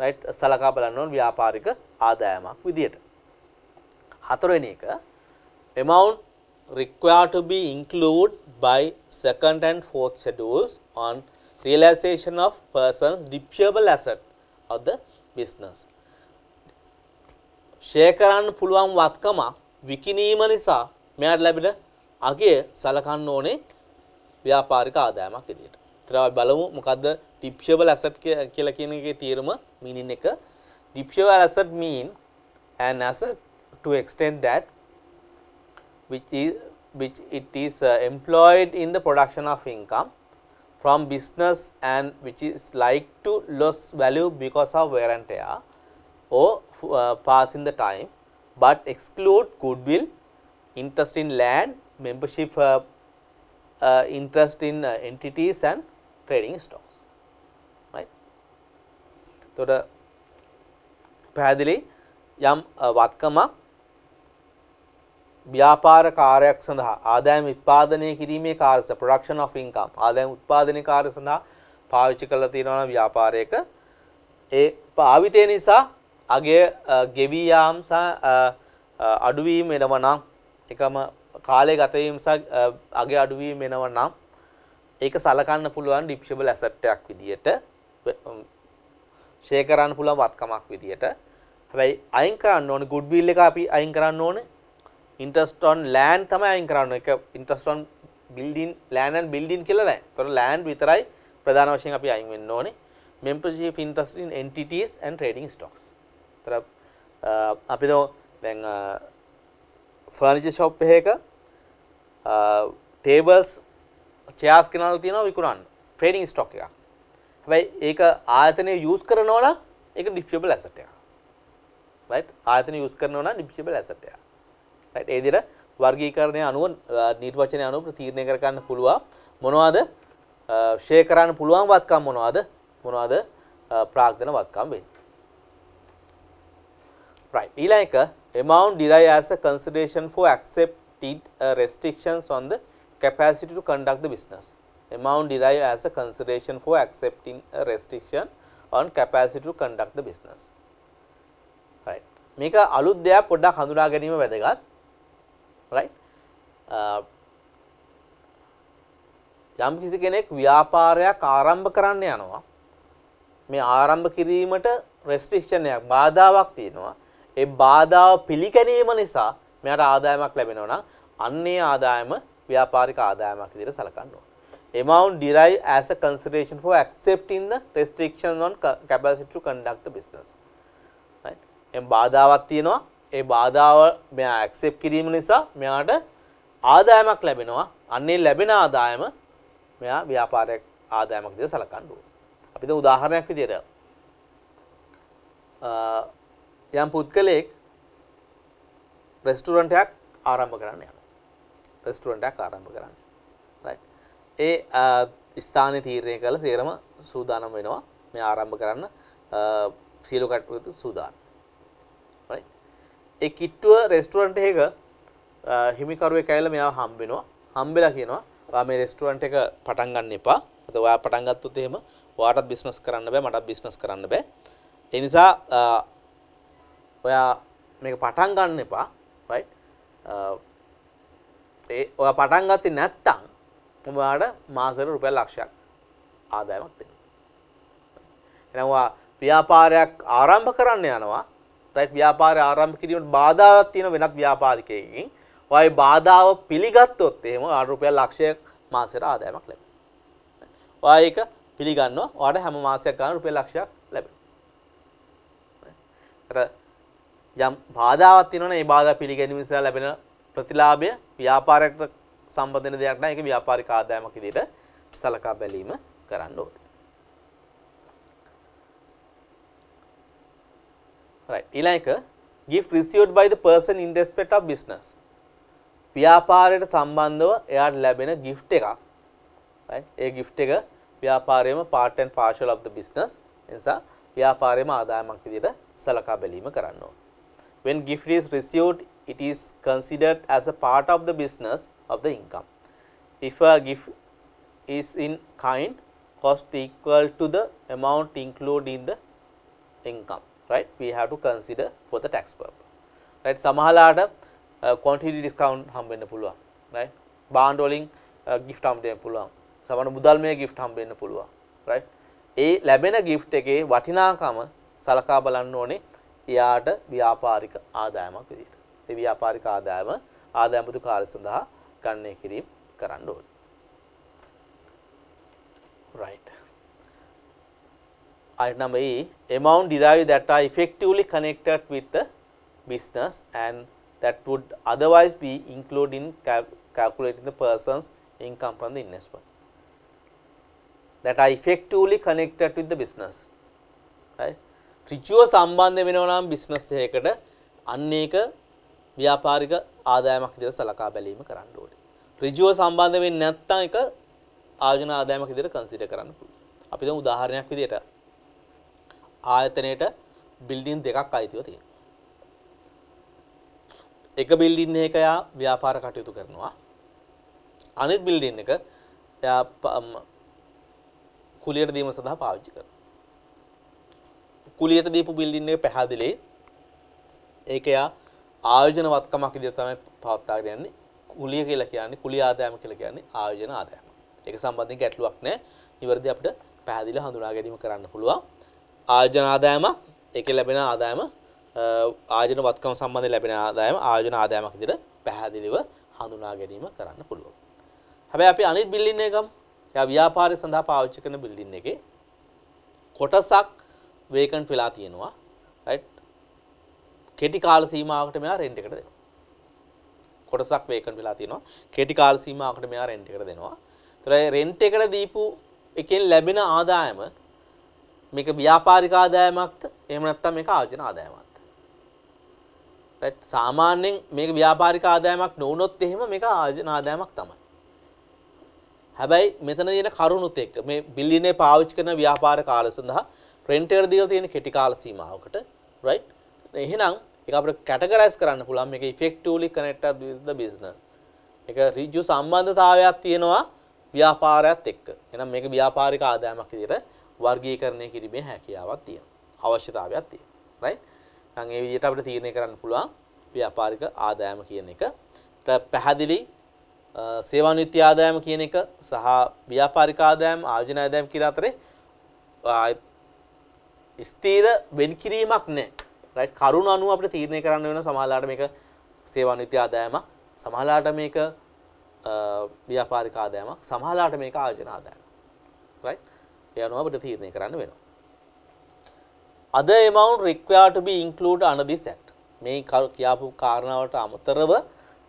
A: right සලකා බලන්න ඕන ව්‍යාපාරික ආදායමක් විදියට. හතරවෙනි එක amount required to be included by second and fourth schedules on realization of person's dependable asset of the business. ෂේ කරන්න පුළුවන් වත්කමක් විකිණීම නිසා මෙයාට ලැබෙන අගය සලකන්න ඕනේ ව්‍යාපාරික ආදායමක් විදියට. ඊට බලමු මොකද්ද dependable asset කියලා කියන එකේ තීරම meaning එක dependable asset mean an asset to extend that which is which it is uh, employed in the production of income from business and which is like to lose value because of wear and tear or uh, pass in the time but exclude goodwill interest in land membership uh, uh, interest in uh, entities and trading stocks right? තොට පැහැදිලි යම් uh, වත්කමක් ව්‍යාපාර කාර්යයක් සඳහා ආදායම උත්පාදනය කිරීමේ කාර්යස production of income ආදායම උත්පාදනය කාර්ය සඳහා පාවිච්චි කරලා තියෙනවා නම් ව්‍යාපාරයක. ඒ භාවිතය නිසා අගේ ගෙවී යාම් සහ අඩුවීම එනවා නම් එකම කාලය ගත වීම සහ අගේ අඩුවීම එනවා නම් ඒක සලකන්න පුළුවන් ඩිප්ෂබල් ඇසට් එකක් විදියට ෂෙයා කරන්න පුළුවන් වත්කමක් විදියට හැබැයි අයින් කරන්න ඕනේ ගුඩ්විල් එක අපි අයින් කරන්න ඕනේ ඉන්ට්‍රස්ට් ඔන් ලෑන්ඩ් තමයි අයින් කරන්න එක interest on building land and building කියලා නෑ. ඒතකොට ලෑන්ඩ් විතරයි ප්‍රධාන වශයෙන් අපි අයින් වෙන්න ඕනේ. membership interest in entities and trading stocks. ඒතර අපි දැන් ෆර්නිචර් ෂොප් එකක ටේබල්ස් චෙයාර්ස් කෙනාලා තියෙනවා විකුණන්න. ට්‍රේඩින් ස්ටොක් එකක්. හැබැයි ඒක ආයතනය යූස් කරනවා නම් ඒක ඩිප්ෂබල් ඇසට් එකක්. රයිට් ආයතන යූස් කරනවා නම් ඩිප්ෂබල් ඇසට් එකක්. රයිට් ඒ විදිහට වර්ගීකරණය අනුව නිර්වචනය අනුව ප්‍රතිීර්ණය කර ගන්න පුළුවන් මොනවද ෂේ කරන්න පුළුවන් වත්කම් මොනවද මොනවද ප්‍රාග්ධන වත්කම් වෙන්නේ. Right. ඊළඟ එක amount derived as a consideration for accepted uh, restrictions on the capacity to conduct the business. Amount derived as a consideration for accepting a restriction on capacity to conduct the business. Right. මේක අලුත් දෙයක් පොඩ්ඩක් හඳුනා ගැනීම වැදගත්. Right. Uh, යම් කිසි කෙනෙක් ව්‍යාපාරයක් ආරම්භ කරන්න යනවා. මේ ආරම්භ කිරීමට රෙස්ට්‍රික්ෂන් එකක් බාධාවක් තියෙනවා. ඒ බාධාව පිළිගැනීම නිසා මෙයාට ආදායමක් ලැබෙනවා නම් අන්නේ ආදායම ව්‍යාපාරික ආදායමක් විදිහට සලකන්න ඕන. amount derived as a consideration for accepting the restriction on capacity to conduct the business. right? එම් බාධාවක් තියෙනවා. ඒ බාධාව මෙයා accept කිරීම නිසා මෙයාට ආදායමක් ලැබෙනවා. අන්නේ ලැබෙන ආදායම මෙයා ව්‍යාපාරයක් ආදායමක් විදිහට සලකන්න ඕන. අපි දැන් උදාහරණයක් විදිහට යම් පුද්ගලයෙක් රෙස්ටුරන්ට් එකක් ආරම්භ කරන්න යනවා. රෙස්ටුරන්ට් එකක් ආරම්භ කරන්න. right. ඒ ස්ථානයේ තීරණය කළ සේරම සූදානම් වෙනවා මේ ආරම්භ කරන්න සියලු කටයුතු සූදානම්. right. ඒ කිට්ටුව රෙස්ටුරන්ට් එකක හිමිකරුවෙක් ඇවිල්ලා මෙයාව හම්බ වෙනවා. හම්බෙලා කියනවා ඔයා මේ රෙස්ටුරන්ට් එක පටන් ගන්න එපා. මොකද ඔයා පටන් ගත්තොත් එහෙම ඔයාටත් බිස්නස් කරන්න බෑ මටත් බිස්නස් කරන්න බෑ. ඒ නිසා ඔයා මේක පටන් ගන්න එපා right ඒ ඔයා පටන් ගත්තේ නැත්තම් මම ඔයාට මාසෙට රුපියල් ලක්ෂයක් ආදායමක් දෙන්න. එහෙනම් ඔයා ව්‍යාපාරයක් ආරම්භ කරන්න යනවා right ව්‍යාපාරය ආරම්භ කිරීමට බාධාවක් තියෙන වෙනත් ව්‍යාපාරිකයෙක්ගෙන් ඔයයි බාධාව පිළිගත්තොත් එහෙම ඔයාට රුපියල් ලක්ෂයක් මාසෙට ආදායමක් ලැබෙනවා. ඔයා ඒක පිළිගන්නවා ඔයාට හැම මාසයක් ගන්න රුපියල් ලක්ෂයක් ලැබෙනවා. යම් බාධාවක් තියෙනවනේ ඒ බාධා පිළිගැනීම නිසා ලැබෙන ප්‍රතිලාභය ව්‍යාපාරයකට සම්බන්ධ වෙන දෙයක් නෑ ඒක ව්‍යාපාරික ආදායමක් විදිහට සලකා බැලීම කරන්න ඕනේ. right. ඊළඟ එක gift received by the person in respect of business. ව්‍යාපාරයට සම්බන්ධව එයාට ලැබෙන gift එකක්. Right. ඒ gift එක ව්‍යාපාරයේම part and parcel of the business. නිසා ව්‍යාපාරයේම ආදායමක් විදිහට සලකා බැලීම කරන්න ඕනේ. When gift is received it is considered as a part of the business of the income. If a gift is in kind cost equal to the amount included in the income right? We have to consider for the tax purpose right? සමහරලාට uh, quantity discount හම්බ වෙන්න පුළුවන් right? බාන්ඩ් වලින් uh, gift හම්බ වෙන්න පුළුවන්. සමහර මුදල්මය gift හම්බ වෙන්න පුළුවන් right? ඒ ලැබෙන gift එකේ වටිනාකම සලකා බලන්න ඕනේ එයාට ව්‍යාපාරික ආදායමක් විදිහට. ඒ ව්‍යාපාරික ආදායම ආදායම්පතු කාර්ය සඳහා ගණනය කිරීම කරන්න ඕනේ. right. Item number E amount derived that are effectively connected with the business and that would otherwise be included in cal calculating the person's income from the investment that are effectively connected with the business right ඍජුව සම්බන්ධ වෙනවා නම් බිස්නස් එකකට අන්න ඒක ව්‍යාපාරික ආදායමක් විදිහට සලකා බැලීම කරන්න ඕනේ. ඍජුව සම්බන්ධ වෙන්නේ නැත්නම් ඒක ආයෝජන ආදායමක් විදිහට කන්සිඩර් කරන්න පුළුවන්. අපි දැන් උදාහරණයක් විදිහට ආයතනයේට බිල්ඩින් දෙකක් අයිතිව තියෙනවා. එක බිල්ඩින් එකක යා ව්‍යාපාර කටයුතු කරනවා. අනිත් බිල්ඩින් එක යා කුලියට දීම සඳහා පාවිච්චි කරනවා. කුලියට දීපු බිල්ඩින් එක පැහැදිලි ඒක යා ආයෝජන වත්කමක් විදිහට තමයි පවත්වාගෙන යන්නේ කුලිය කියලා කියන්නේ කුලිය ආදායම කියලා කියන්නේ ආයෝජන ආදායම. ඒක සම්බන්ධයෙන් ගැටලුවක් නැහැ. ඉවරදී අපිට පැහැදිලිව හඳුනා ගැනීම කරන්න පුළුවන්. ආයෝජන ආදායම ඒකේ ලැබෙන ආදායම ආයෝජන වත්කම සම්බන්ධයෙන් ලැබෙන ආදායම ආයෝජන ආදායමක් විදිහට පැහැදිලිව හඳුනා ගැනීම කරන්න පුළුවන්. හැබැයි අපි අනිත් බිල්ඩින් එකම යා ව්‍යාපාරය සඳහා පාවිච්චි කරන බිල්ඩින් එකේ කොටසක් වේකන්ට් වෙලා තියෙනවා රයිට් කෙටි කාල සීමාවකට මෙයා රෙන්ට් එකට දෙනවා. කොටසක් වේකන්ට් වෙලා තියෙනවා. කෙටි කාල සීමාවකට මෙයා රෙන්ට් එකට දෙනවා. ඒතර රෙන්ට් එකට දීපු එකෙන් ලැබෙන ආදායම මේක ව්‍යාපාරික ආදායමක්ද? එහෙම නැත්නම් මේක ආයෝජන ආදායමක්ද? රයිට් සාමාන්‍යයෙන් මේක ව්‍යාපාරික ආදායමක් නොවුනොත් එහෙම මේක ආයෝජන ආදායමක් තමයි. හැබැයි මෙතන තියෙන කරුණුත් එක්ක මේ බිලියනේ පාවිච්චි කරන ව්‍යාපාර කාල සඳහා රෙන්ට් එකට දීලා තියෙන කෙටි කාල සීමාවකට රයිට් එහෙනම් ඒක අපිට කැටගරයිස් කරන්න පුළුවන්. මේක effectively connected with the business. ඒක ඍජු සම්බන්ධතාවයක් තියෙනවා ව්‍යාපාරයත් එක්ක. එහෙනම් මේක ව්‍යාපාරික ආදායමක් විදිහට වර්ගීකරණය කිරීමේ හැකියාවක් තියෙනවා. අවශ්‍යතාවයක් තියෙනවා. රයිට් දැන් ඒ විදිහට අපිට තීරණය කරන්න පුළුවන් ව්‍යාපාරික ආදායම කියන එක. පැහැදිලි සේවානිත්‍ය ආදායම කියන එක සහ ව්‍යාපාරික ආදායම ආයෝජන ආදායම කියන අතරේ ස්ථීර වෙන් කිරීමක් නැහැ. රයිට් කරුණ අනුව අපිට තීරණය කරන්න වෙන සමහරලාට මේක සේවානිත්‍ය ආදායමක් සමහරලාට මේක ව්‍යාපාරික ආදායමක් සමහරලාට මේක ආයෝජන ආදායමක්. රයිට් ඒ අනුව අපිට තීරණය කරන්න වෙනවා. other amount required to be included under this act මේ කියාපු කාරණාවට අමතරව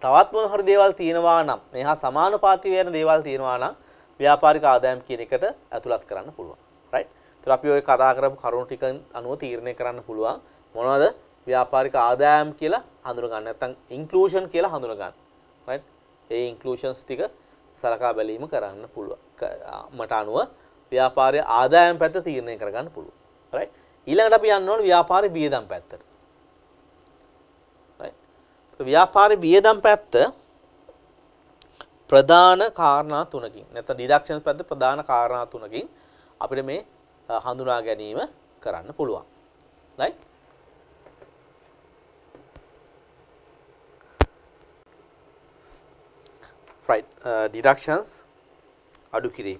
A: තවත් මොන හරි දේවල් තියෙනවා නම් මේහා සමානුපාති වෙන දේවල් තියෙනවා නම් ව්‍යාපාරික ආදායම් කියන එකට ඇතුළත් කරන්න පුළුවන්. රයිට්. ඒතර අපි ඔය කතා කරපු කරුණු ටික අනුව තීරණය කරන්න පුළුවන් මොනවද ව්‍යාපාරික ආදායම් කියලා හඳුන ගන්න. නැත්නම් ඉන්ක්ලූෂන් කියලා හඳුන ගන්න. රයිට්. ඒ ඉන්ක්ලූෂන්ස් ටික සලකා බැලීම කරන්න පුළුවන්. මට අනුව ව්‍යාපාරයේ ආදායම් පැත්ත තීරණය කරගන්න පුළුවන්. රයිට්. ඊළඟට අපි යන්න ඕනේ ව්යාපාරේ වියදම් පැත්තට. ව්‍යාපාරේ වියදම් පැත්ත ප්‍රධාන කාරණා තුනකින් නැත්නම් ඩිඩක්ෂන්ස් පැත්ත ප්‍රධාන කාරණා තුනකින් අපිට මේ හඳුනා ගැනීම කරන්න පුළුවන්. right? right uh, deductions අඩු කිරීම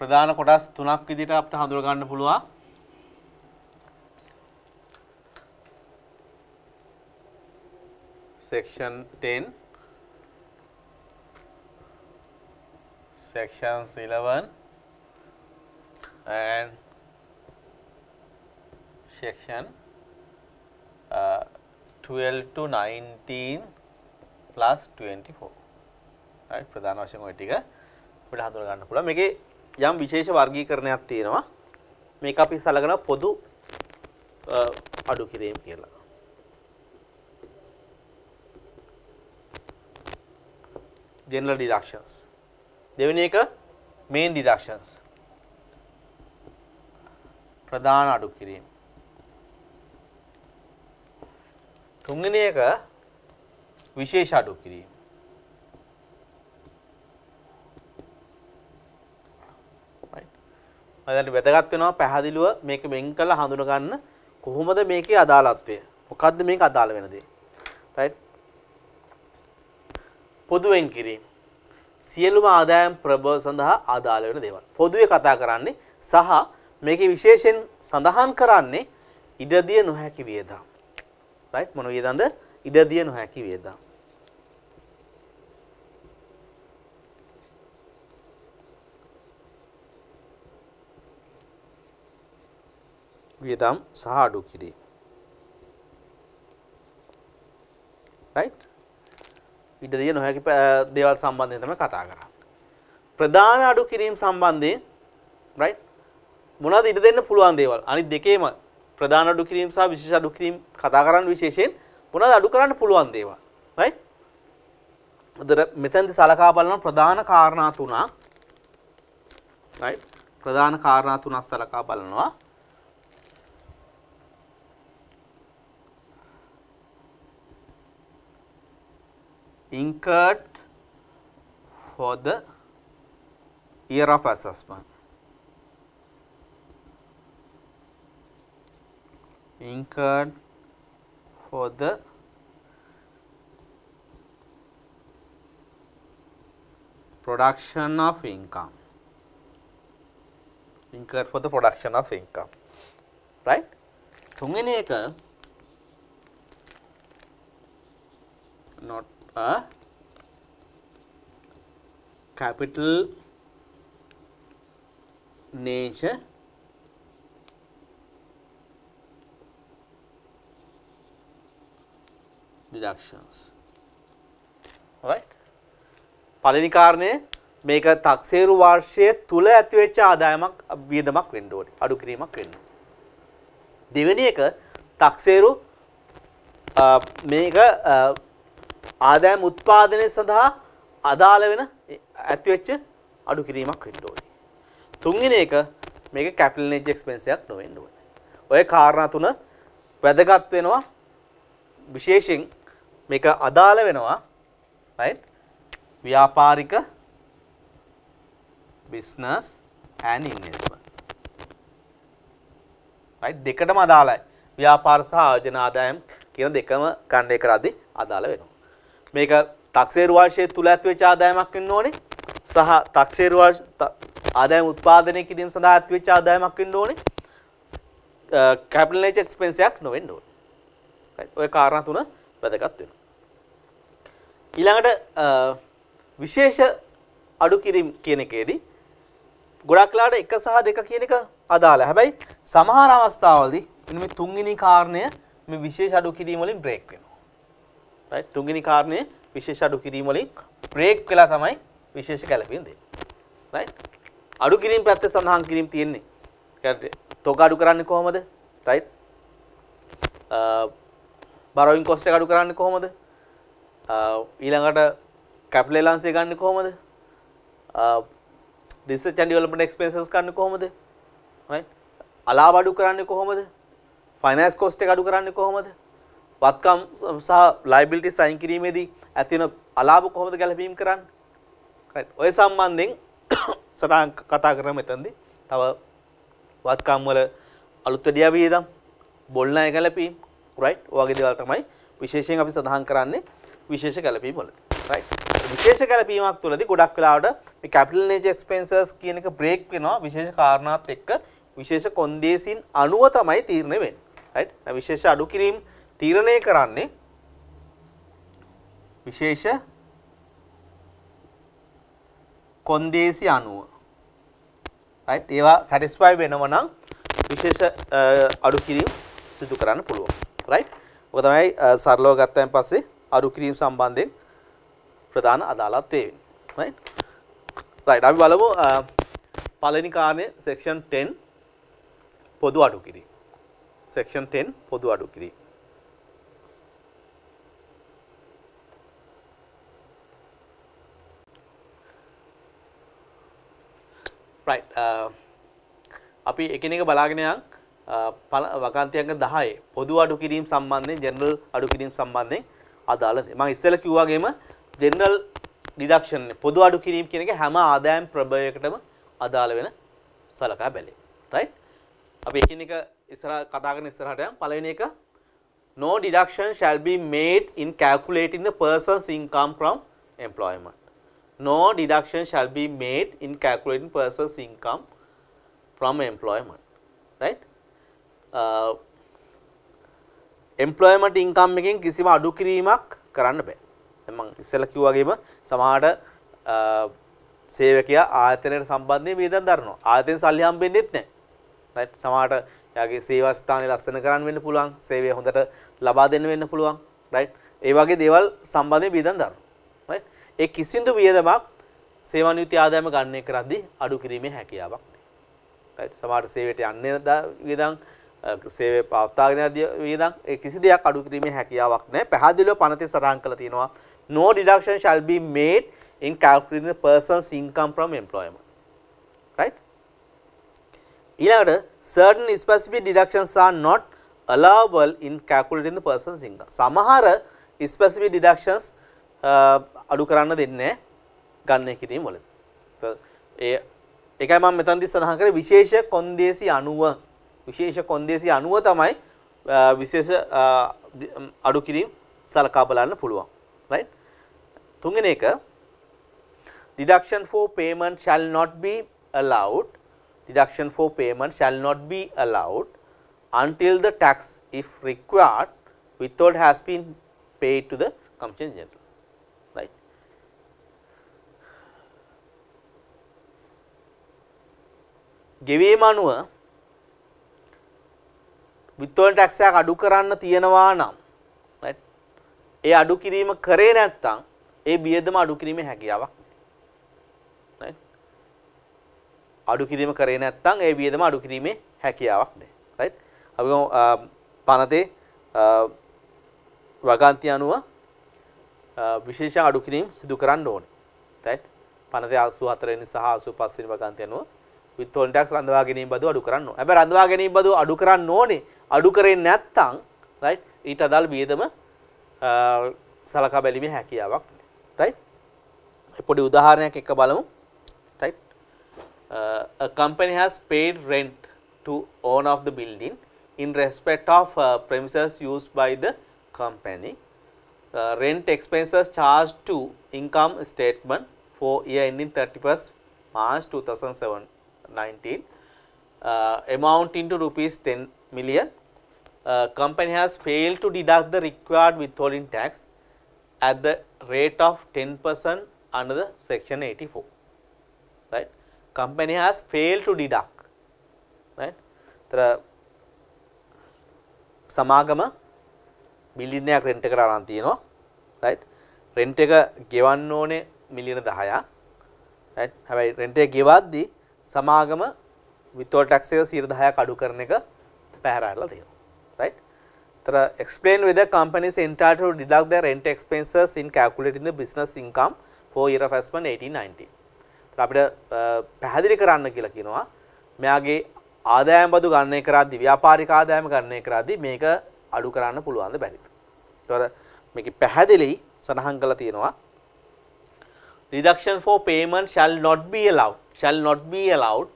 A: ප්‍රධාන කොටස් තුනක් විදිහට අපිට හඳුනා ගන්න පුළුවන්. Section 10 sections 11 and section uh, 12 to 19 plus 24 right? ප්‍රධාන වශයෙන් ওই ටික අපිට හඳුනා ගන්න පුළුවන්. මේකේ යම් විශේෂ වර්ගීකරණයක් තියෙනවා. මේක අපි සලකන පොදු uh, අඩු කිරීම කියලා. General deductions. දෙවෙනි එක main deductions. ප්‍රධාන අඩු කිරීම. තුන්වෙනි එක විශේෂ අඩු කිරීම. මදට වැදගත් වෙනවා පැහැදිලිව මේක වෙන් කළ හඳුන ගන්න කොහොමද මේකේ අදාළත්වය මොකක්ද මේක අදාළ වෙන දේ රයිට් පොදුවෙන් කිරීම. සියලුම ආදායම් ප්‍රබව සඳහා අදාළ වෙන දේවල්. පොදුවේ කතා කරන්නේ සහ මේකේ විශේෂයෙන් සඳහන් කරන්නේ ඉඩදිය නොහැකි වියදම්. රයිට් මොන වියදම්ද? ඉඩදිය නොහැකි වියදම්. වියදම් සහ අඩු කිරීම. රයිට්? ඉඩදිය නොහැකි දේවල් සම්බන්ධයෙන් තමයි කතා කරන්නේ. ප්‍රධාන අඩු කිරීම සම්බන්ධයෙන් රයිට්? මොනවද ඉඩ දෙන්න පුළුවන් දේවල්? අනිත් දෙකේම ප්‍රධාන අඩු කිරීම සහ විශේෂ අඩු කිරීම කතා කරන්න විශේෂයෙන් මොනවද අඩු කරන්න පුළුවන් දේවල්? රයිට්? උදර මෙතෙන්දි සලකා බලන ප්‍රධාන කාරණා තුනක් රයිට්? ප්‍රධාන කාරණා තුනක් සලකා බලනවා. incurred for the year of assessment. Incurred for the production of income. Incurred for the production of income. Right? තුන්වෙනි එක not a capital nature deductions. Right පළවෙනි කාරණය මේක තක්සේරු වර්ෂය තුල ඇතිවෙච්ච ආදායමක් වියදමක් වෙන්න ඕනේ. අඩු කිරීමක් වෙන්න දෙවෙනි එක තක්සේරු මේක ආදායම් උත්පාදනය සඳහා අදාළ වෙන ඇතිවෙච්ච අඩු කිරීමක් වෙන්න ඕනේ. තුන්වෙනි එක මේක කැපිටල් නේජ් එක්ස්පෙන්ස් එකක් නොවෙන්න ඕනේ. ඔය කාරණා තුන වැදගත් වෙනවා. විශේෂයෙන් මේක අදාළ වෙනවා. right? ව්‍යාපාරික business and investment. right? දෙකටම අදාළයි. ව්‍යාපාර සහ ආයෝජන ආදායම් කියන දෙකම කණ්ඩේ කරද්දී අදාළ වෙනවා. මේක තක්සේරු වර්ෂයේ තුල ඇතිවෙච්ච ආදායමක් වෙන්න ඕනේ සහ තක්සේරු වර්ෂ ආදායම් උත්පාදනය කිරීම සඳහා ඇතිවෙච්ච ආදායමක් වෙන්න ඕනේ කැපිටල් නේජ් එක්ස්පෙන්ස් එකක් නොවෙන්න ඕනේ. right ඔය කාරණා තුන වැදගත් වෙනවා. ඊළඟට විශේෂ අඩු කිරීම කියන එකේදී ගොඩක් වෙලාවට එක සහ දෙක කියන එක අදාළයි. හැබැයි සමහර අවස්ථාවලදී මෙන්න මේ තුන්වෙනි කාරණය මේ විශේෂ අඩු කිරීම වලින් බ්‍රේක් වෙනවා. Right තුන්වෙනි කාරණය විශේෂ අඩු කිරීම වලින් බ්‍රේක් වෙලා තමයි විශේෂ කැළපීම් දෙන්නේ. right අඩු කිරීම පැත්තේ සඳහන් කිරීම තියෙන්නේ. තොග අඩු කරන්නේ කොහොමද? right? බරෝයින් කොස්ට් එක අඩු කරන්නේ කොහොමද? ඊළඟට කැපිටල් එලන්ස් එක ගන්න කොහොමද? රිසර්ච් ඇන්ඩ් ඩෙවලොප්මන්ට් එක්ස්පෙන්සස් ගන්න කොහොමද? right? අලාභ අඩු කරන්නේ කොහොමද? ෆයිනෑන්ස් කොස්ට් එක අඩු කරන්නේ කොහොමද? වත්කම් සහ ලයිබිලිටිස් අයින් කිරීමේදී ඇති වෙන අලාභ කොහොමද ගැලපීම් කරන්නේ? right. ඔය සම්බන්ධයෙන් සටහන් කතා කරමු මෙතනදී. තව වත්කම් වල අලුත් වැඩියා වියදම් බොල් ණය ගැලපීම් රයිට් ඔයගේ දේවල් තමයි විශේෂයෙන් අපි සඳහන් කරන්නේ විශේෂ ගැලපීම් වලදී රයිට් විශේෂ ගැලපීමක් තුළදී ගොඩක් වෙලාවට මේ කැපිටල් නේජ් එක්ස්පෙන්සර්ස් කියන එක බ්‍රේක් වෙනවා විශේෂ කාරණාත් එක්ක විශේෂ කොන්දේසින් අනුව තමයි තීරණය වෙන්නේ රයිට් විශේෂ අඩු කිරීම තීරණය කරන්නේ විශේෂ කොන්දේසි අනුව. Right? ඒවා satisfy වෙනව නම් විශේෂ අඩු කිරීම සිදු කරන්න පුළුවන්. Right? ඔක තමයි සරලව ගත්තයින් පස්සේ අඩු කිරීම සම්බන්ධයෙන් ප්‍රධාන අදාළත්වය වෙන්නේ right? Right. අපි බලමු පළවෙනි කාරණය section 10 පොදු අඩු කිරීම. Section 10 පොදු අඩු කිරීම. Right uh, අපි එකිනෙක බලාගෙන යන් uh, වකාන්තියක 10 පොදු අඩු කිරීම සම්බන්ධයෙන් ජෙනරල් අඩු කිරීම සම්බන්ධයෙන් අදාළ දේ. මම ඉස්සෙල්ලා කිව්වා වගේම ජෙනරල් ඩිඩක්ෂන් පොදු අඩු කිරීම කියන එක හැම ආදායම් ප්‍රභවයකටම අදාළ වෙන සලකා බැලීම. right? අපි එකිනෙක ඉස්සරහ කතා කරන ඉස්සරහට යන් පළවෙනි එක no deduction shall be made in calculating the person's income from employment. No deduction shall be made in calculating person's income from employment right? Uh, employment income එකෙන් කිසිම අඩු කිරීමක් කරන්න බෑ. දැන් මම ඉස්සෙල්ලා කිව්වා වගේම සමහරට uh, සේවකයා ආයතනයට සම්බන්ධයෙන් වේදන් දරනවා. ආයතන සල්ලි හම්බෙන්නෙත් නැහැ right? සමහරට එයාගේ සේවා ස්ථානය ලස්සන කරන්න වෙන්න පුළුවන් සේවය හොඳට ලබා දෙන්න වෙන්න පුළුවන් right? ඒ වගේ දේවල් සම්බන්ධයෙන් වේදන් දරනවා right? ඒ කිසිදු වියදමක් සේවා නියුති ආදායම ගණනය කරද්දී අඩු කිරීමේ හැකියාවක් නැහැ. සමහර සේවයට යන්නේ වියදම් සේවය පවත්වාගෙන යන වියදම් ඒ කිසි දෙයක් අඩු කිරීමේ හැකියාවක් නැහැ. පැහැදිලිව පනතේ සටහන් කරලා තියෙනවා no deduction shall be made in calculating the person's income from employment. right? ඊළඟට certain specific deductions are not allowable in calculating the person's income. සමහර specific deductions අඩු කරන්න දෙන්නේ ගණනය කිරීම වලදී. ඒ ඒකයි මම මෙතනදී සඳහන් කරේ විශේෂ කොන්දේසි අණුව විශේෂ කොන්දේසි අණුව තමයි විශේෂ අඩු කිරීම සලකා බලන්න පුළුවන්. right? තුන්වෙනි එක deduction for payment shall not be allowed deduction for payment shall not be allowed until the tax if required withhold has been paid to the Commission General. ගෙවීම අනුව විත්තෝල් ටැක්ස් එකක් අඩු කරන්න තියෙනවා නම් ඒ අඩු කිරීම කරේ නැත්නම් ඒ වියදම අඩු කිරීමේ හැකියාවක් නැහැ. අඩු කිරීම කරේ නැත්නම් ඒ වියදම අඩු කිරීමේ හැකියාවක් නැහැ. රයිට්. අපි පනතේ වගන්ති අනුව විශේෂ අඩු කිරීම සිදු කරන්න ඕනේ. රයිට්. පනතේ 84 වෙනි සහ 85 වෙනි වගන්ති අනුව විත්හෝල්ඩ් ටැක්ස් රඳවා ගැනීම බදු අඩු කරන්න ඕනේ. හැබැයි රඳවා ගැනීම බදු අඩු කරන්න ඕනේ. අඩු කරේ නැත්නම් රයිට් ඊට අදාළ වියදම සලකා බැලීමේ හැකියාවක් රයිට්. පොඩි උදාහරණයක් එක්ක බලමු. Right. a company has paid rent to owner of the building in respect of uh, premises used by the company. Uh, rent expenses charged to income statement for year ending 31st March 2007 19 uh, amounting to rupees 10 million. Uh, company has failed to deduct the required withholding tax at the rate of 10 percent under the section 84 right? Company has failed to deduct right? තර සමාගම බිලියන එකක් රෙන්ට් එකට අරන් තියෙනවා right? රෙන්ට් එක ගෙවන්න ඕනේ මිලියන 10ක් right? හැබැයි රෙන්ට් එක ගෙවද්දි සමාගම විතෝල් ටැක්ස් එක 10ක් අඩු කරන එක පැහැරලා තියෙනවා. Right? තර explain whether companies entitled to deduct their rent expenses in calculating the business income for year of assessment 1819 අපිට පැහැදිලි කරන්න කියලා කියනවා. මෙයාගේ ආදායම් බදු ගණනය කරද්දි ව්‍යාපාරික ආදායම ගණනය කරද්දි මේක අඩු කරන්න පුළුවන්ද බැරිද? ඒතකොට මේක පැහැදිලි සඳහන් කරලා තියෙනවා. Reduction for payment shall not be allowed. Shall not be allowed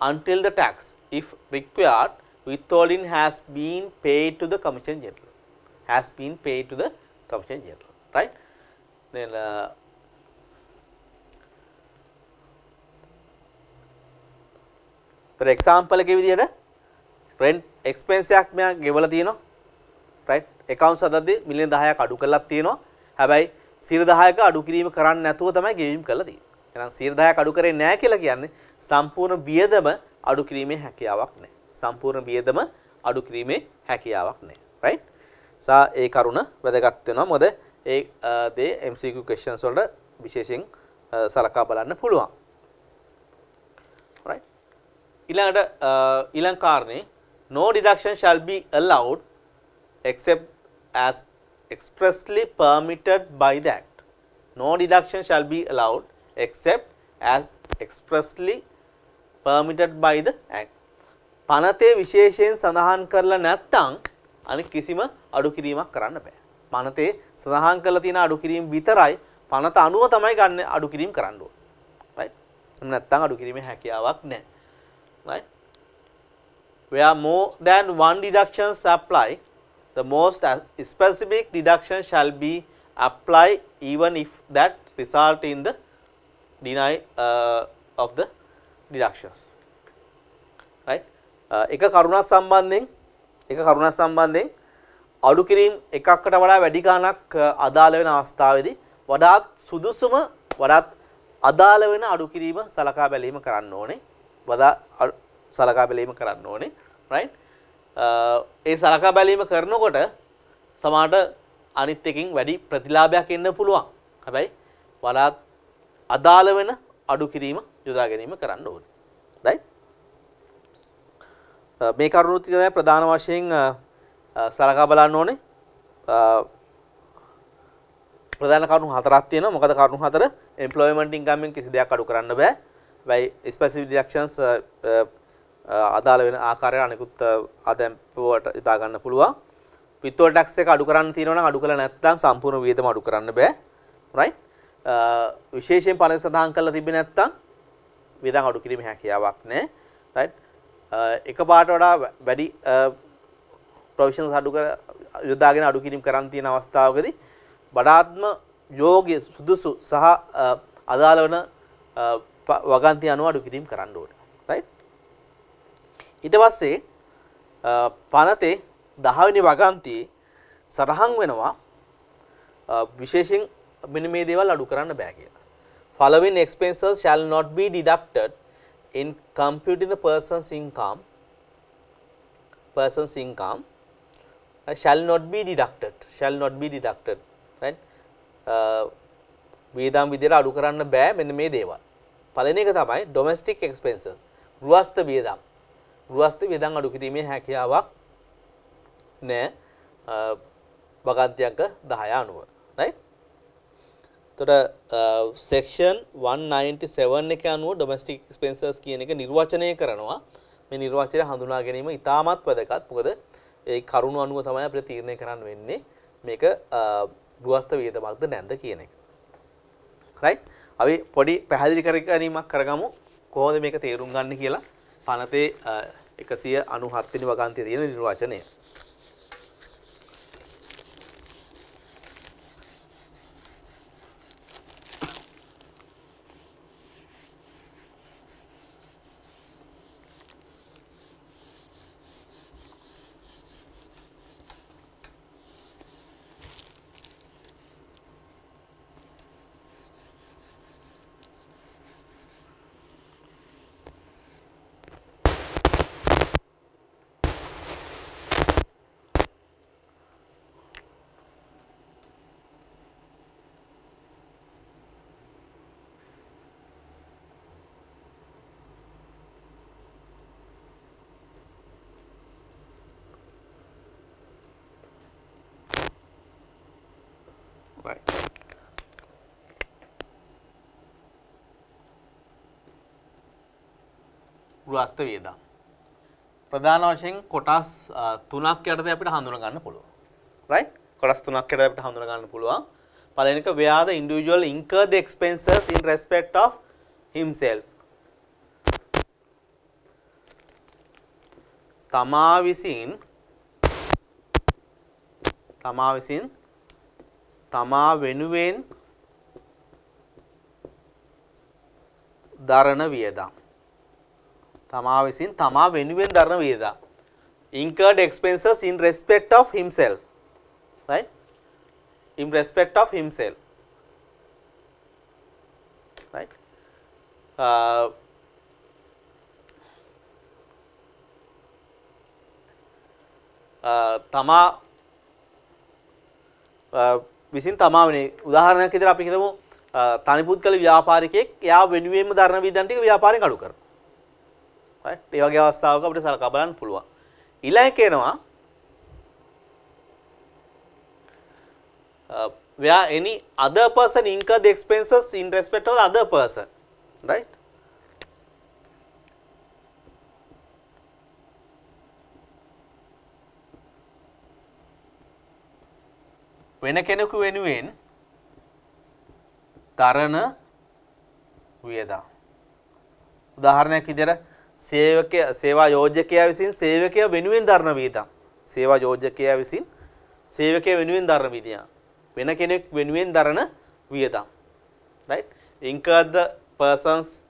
A: until the tax if required withholding has been paid to the commission general has been paid to the commission general right? Then uh, තර එක්සාම්පල එක විදිහට රෙන්ට් එක්ස්පෙන්ස් එකක් මෙයා ගෙවලා තියෙනවා රයිට් account සදද්දී මිලියන 10ක් අඩු කරලා තියෙනවා හැබැයි 10%ක අඩු කිරීම කරන්න නැතුව තමයි ගෙවීම කරලා තියෙන්නේ එහෙනම් 10%ක් අඩු කරේ නැහැ කියලා කියන්නේ සම්පූර්ණ වියදම අඩු කිරීමේ හැකියාවක් නැහැ සම්පූර්ණ වියදම අඩු කිරීමේ හැකියාවක් නැහැ රයිට් සා ඒ කරුණ වැදගත් වෙනවා. මොකද ඒ දේ MCQ questions වලට විශේෂයෙන් සලකා බලන්න පුළුවන්. ඊළඟට ඊළඟ කාරණේ no deduction shall be allowed except as expressly permitted by the act. No deduction shall be allowed except as expressly permitted by the act පනතේ විශේෂයෙන් සඳහන් කරලා නැත්නම් අනිත් කිසිම අඩු කිරීමක් කරන්න බෑ. පනතේ සඳහන් කරලා තියෙන අඩු කිරීම විතරයි පනත අනුව තමයි ගන්න අඩු කිරීම කරන්න ඕනේ. right? නැත්නම් අඩු කිරීමේ හැකියාවක් නැහැ. right where more than one deductions apply the most specific deduction shall be applied even if that result in the deny uh, of the deductions right? Uh, එක කරුණක් සම්බන්ධයෙන් එක කරුණක් සම්බන්ධයෙන් අඩු කිරීම එකකට වඩා වැඩි ගණනක් uh, අදාළ වෙන අවස්ථාවේදී වඩාත් සුදුසුම වඩාත් අදාළ වෙන අඩු කිරීම සලකා බැලීම කරන්න ඕනේ. වදා සලකා බැලීම කරන්න ඕනේ රයිට් uh, ඒ සලකා බැලීම කරනකොට සමාට අනිත් එකින් වැඩි ප්‍රතිලාභයක් එන්න පුළුවන්. හැබැයි වඩාත් අදාළ වෙන අඩු කිරීම යොදා ගැනීම කරන්න ඕනේ රයිට් මේ කරුණු ටික තමයි ප්‍රධාන වශයෙන් සලකා බලන්න ඕනේ ප්‍රධාන කරුණු හතරක් තියෙනවා මොකද කරුණු හතර එම්ප්ලොයිමන්ට් ඉන්කම්ෙන් කිසි දෙයක් අඩු කරන්න බෑ හැබැයි ස්පෙસિෆික් ඩිඩක්ෂන්ස් අදාළ වෙන ආකාරයට අනිකුත් ආදායම් පොවට ඉදා ගන්න පුළුවන්. විත්වෝල් ටැක්ස් එක අඩු කරන්න තියෙනවා නම් අඩු කළා නැත්නම් සම්පූර්ණ වියදම අඩු කරන්න බෑ. රයිට්? විශේෂයෙන් පළවෙනි සඳහන් කරලා තිබෙන්නේ නැත්නම් වියදම් අඩු කිරීමේ හැකියාවක් නැහැ. රයිට්? එකපාරට වඩා වැඩි ප්‍රොවිෂන්ස් අඩු කර යොදාගෙන අඩු කිරීම කරන්න තියෙන අවස්ථාවකදී වඩාත්ම යෝග්‍ය සුදුසු සහ අදාළ වන වගන්ති අනුව අඩු කිරීම කරන්න ඕනේ. රයිට්? ඊට පස්සේ පනතේ 10 වෙනි වගන්තියේ සටහන් වෙනවා විශේෂයෙන් මෙන්න මේ දේවල් අඩු කරන්න බෑ කියලා. Following expenses shall not be deducted in computing the person's income person's income uh, shall not be deducted shall not be deducted right uh, වියදම් විදිහට අඩු කරන්න බෑ මෙන්න මේ දේවල්. පළවෙනි එක තමයි domestic expenses. ගෘහස්ත වියදම්. ගෘහස්ත වියදම් අඩු කිරීමේ හැකියාවක් නෑ uh, භගන්ති අංක 10 අනුව. right? එතකොට section 197 එක අනුව domestic expenses කියන එක නිර්වචනය කරනවා. මේ නිර්වචනය හඳුනා ගැනීම ඉතාමත් වැදගත්. මොකද ඒ කරුණු අනුව තමයි අපිට තීරණය කරන්න වෙන්නේ මේක ගෘහස්ත වියදමක්ද නැද්ද කියන එක. රයිට් අපි පොඩි පැහැදිලි කර ගැනීමක් කරගමු කොහොමද මේක තේරුම් ගන්න කියලා පනතේ එකසිය අනු හත්තිනි වගන්තය තියෙන නිර්වාචනය right ගෘහස්ත වියදම්. ප්‍රධාන වශයෙන් කොටස් තුනක් යටතේ අපිට හඳුනා ගන්න පුළුවන්. Right? කොටස් තුනක් යටතේ අපිට හඳුනා ගන්න පුළුවන්. පළවෙනි එක where the individual incur the expenses in respect of himself. තමා විසින් තමා විසින් තමා වෙනුවෙන් දරණ වියදම්. තමා විසින් තමා වෙනුවෙන් දරන වියදම් incurred expenses in respect of himself. Right? In respect of himself. Right? Uh, uh, තමා uh, විසින් තමා වෙන උදාහරණයක් විදිහට අපි හිතමු uh, තනි පුද්ගල ව්‍යාපාරිකයෙක් එයා වෙනුවෙන්ම දරන වියදම් ටික ව්‍යාපාරයෙන් අඩු කරනවා. Right? ඒ වගේ අවස්ථාවක අපිට සලකා බලන්න පුළුවන්. ඊළඟ කියනවා uh, where any other person incur the expenses in respect of the other person right වෙන කෙනෙකු වෙනුවෙන් දරන වියදම් උදාහරණයක් විදිහට සේවකය සේවා යෝජකයා විසින් සේවකය වෙනුවෙන් දරන වියදම් සේවා යෝජකයා විසින් සේවකය වෙනුවෙන් දරන වියදම් වෙන කෙනෙක් වෙනුවෙන් දරන වියදම්. Right? Incur the persons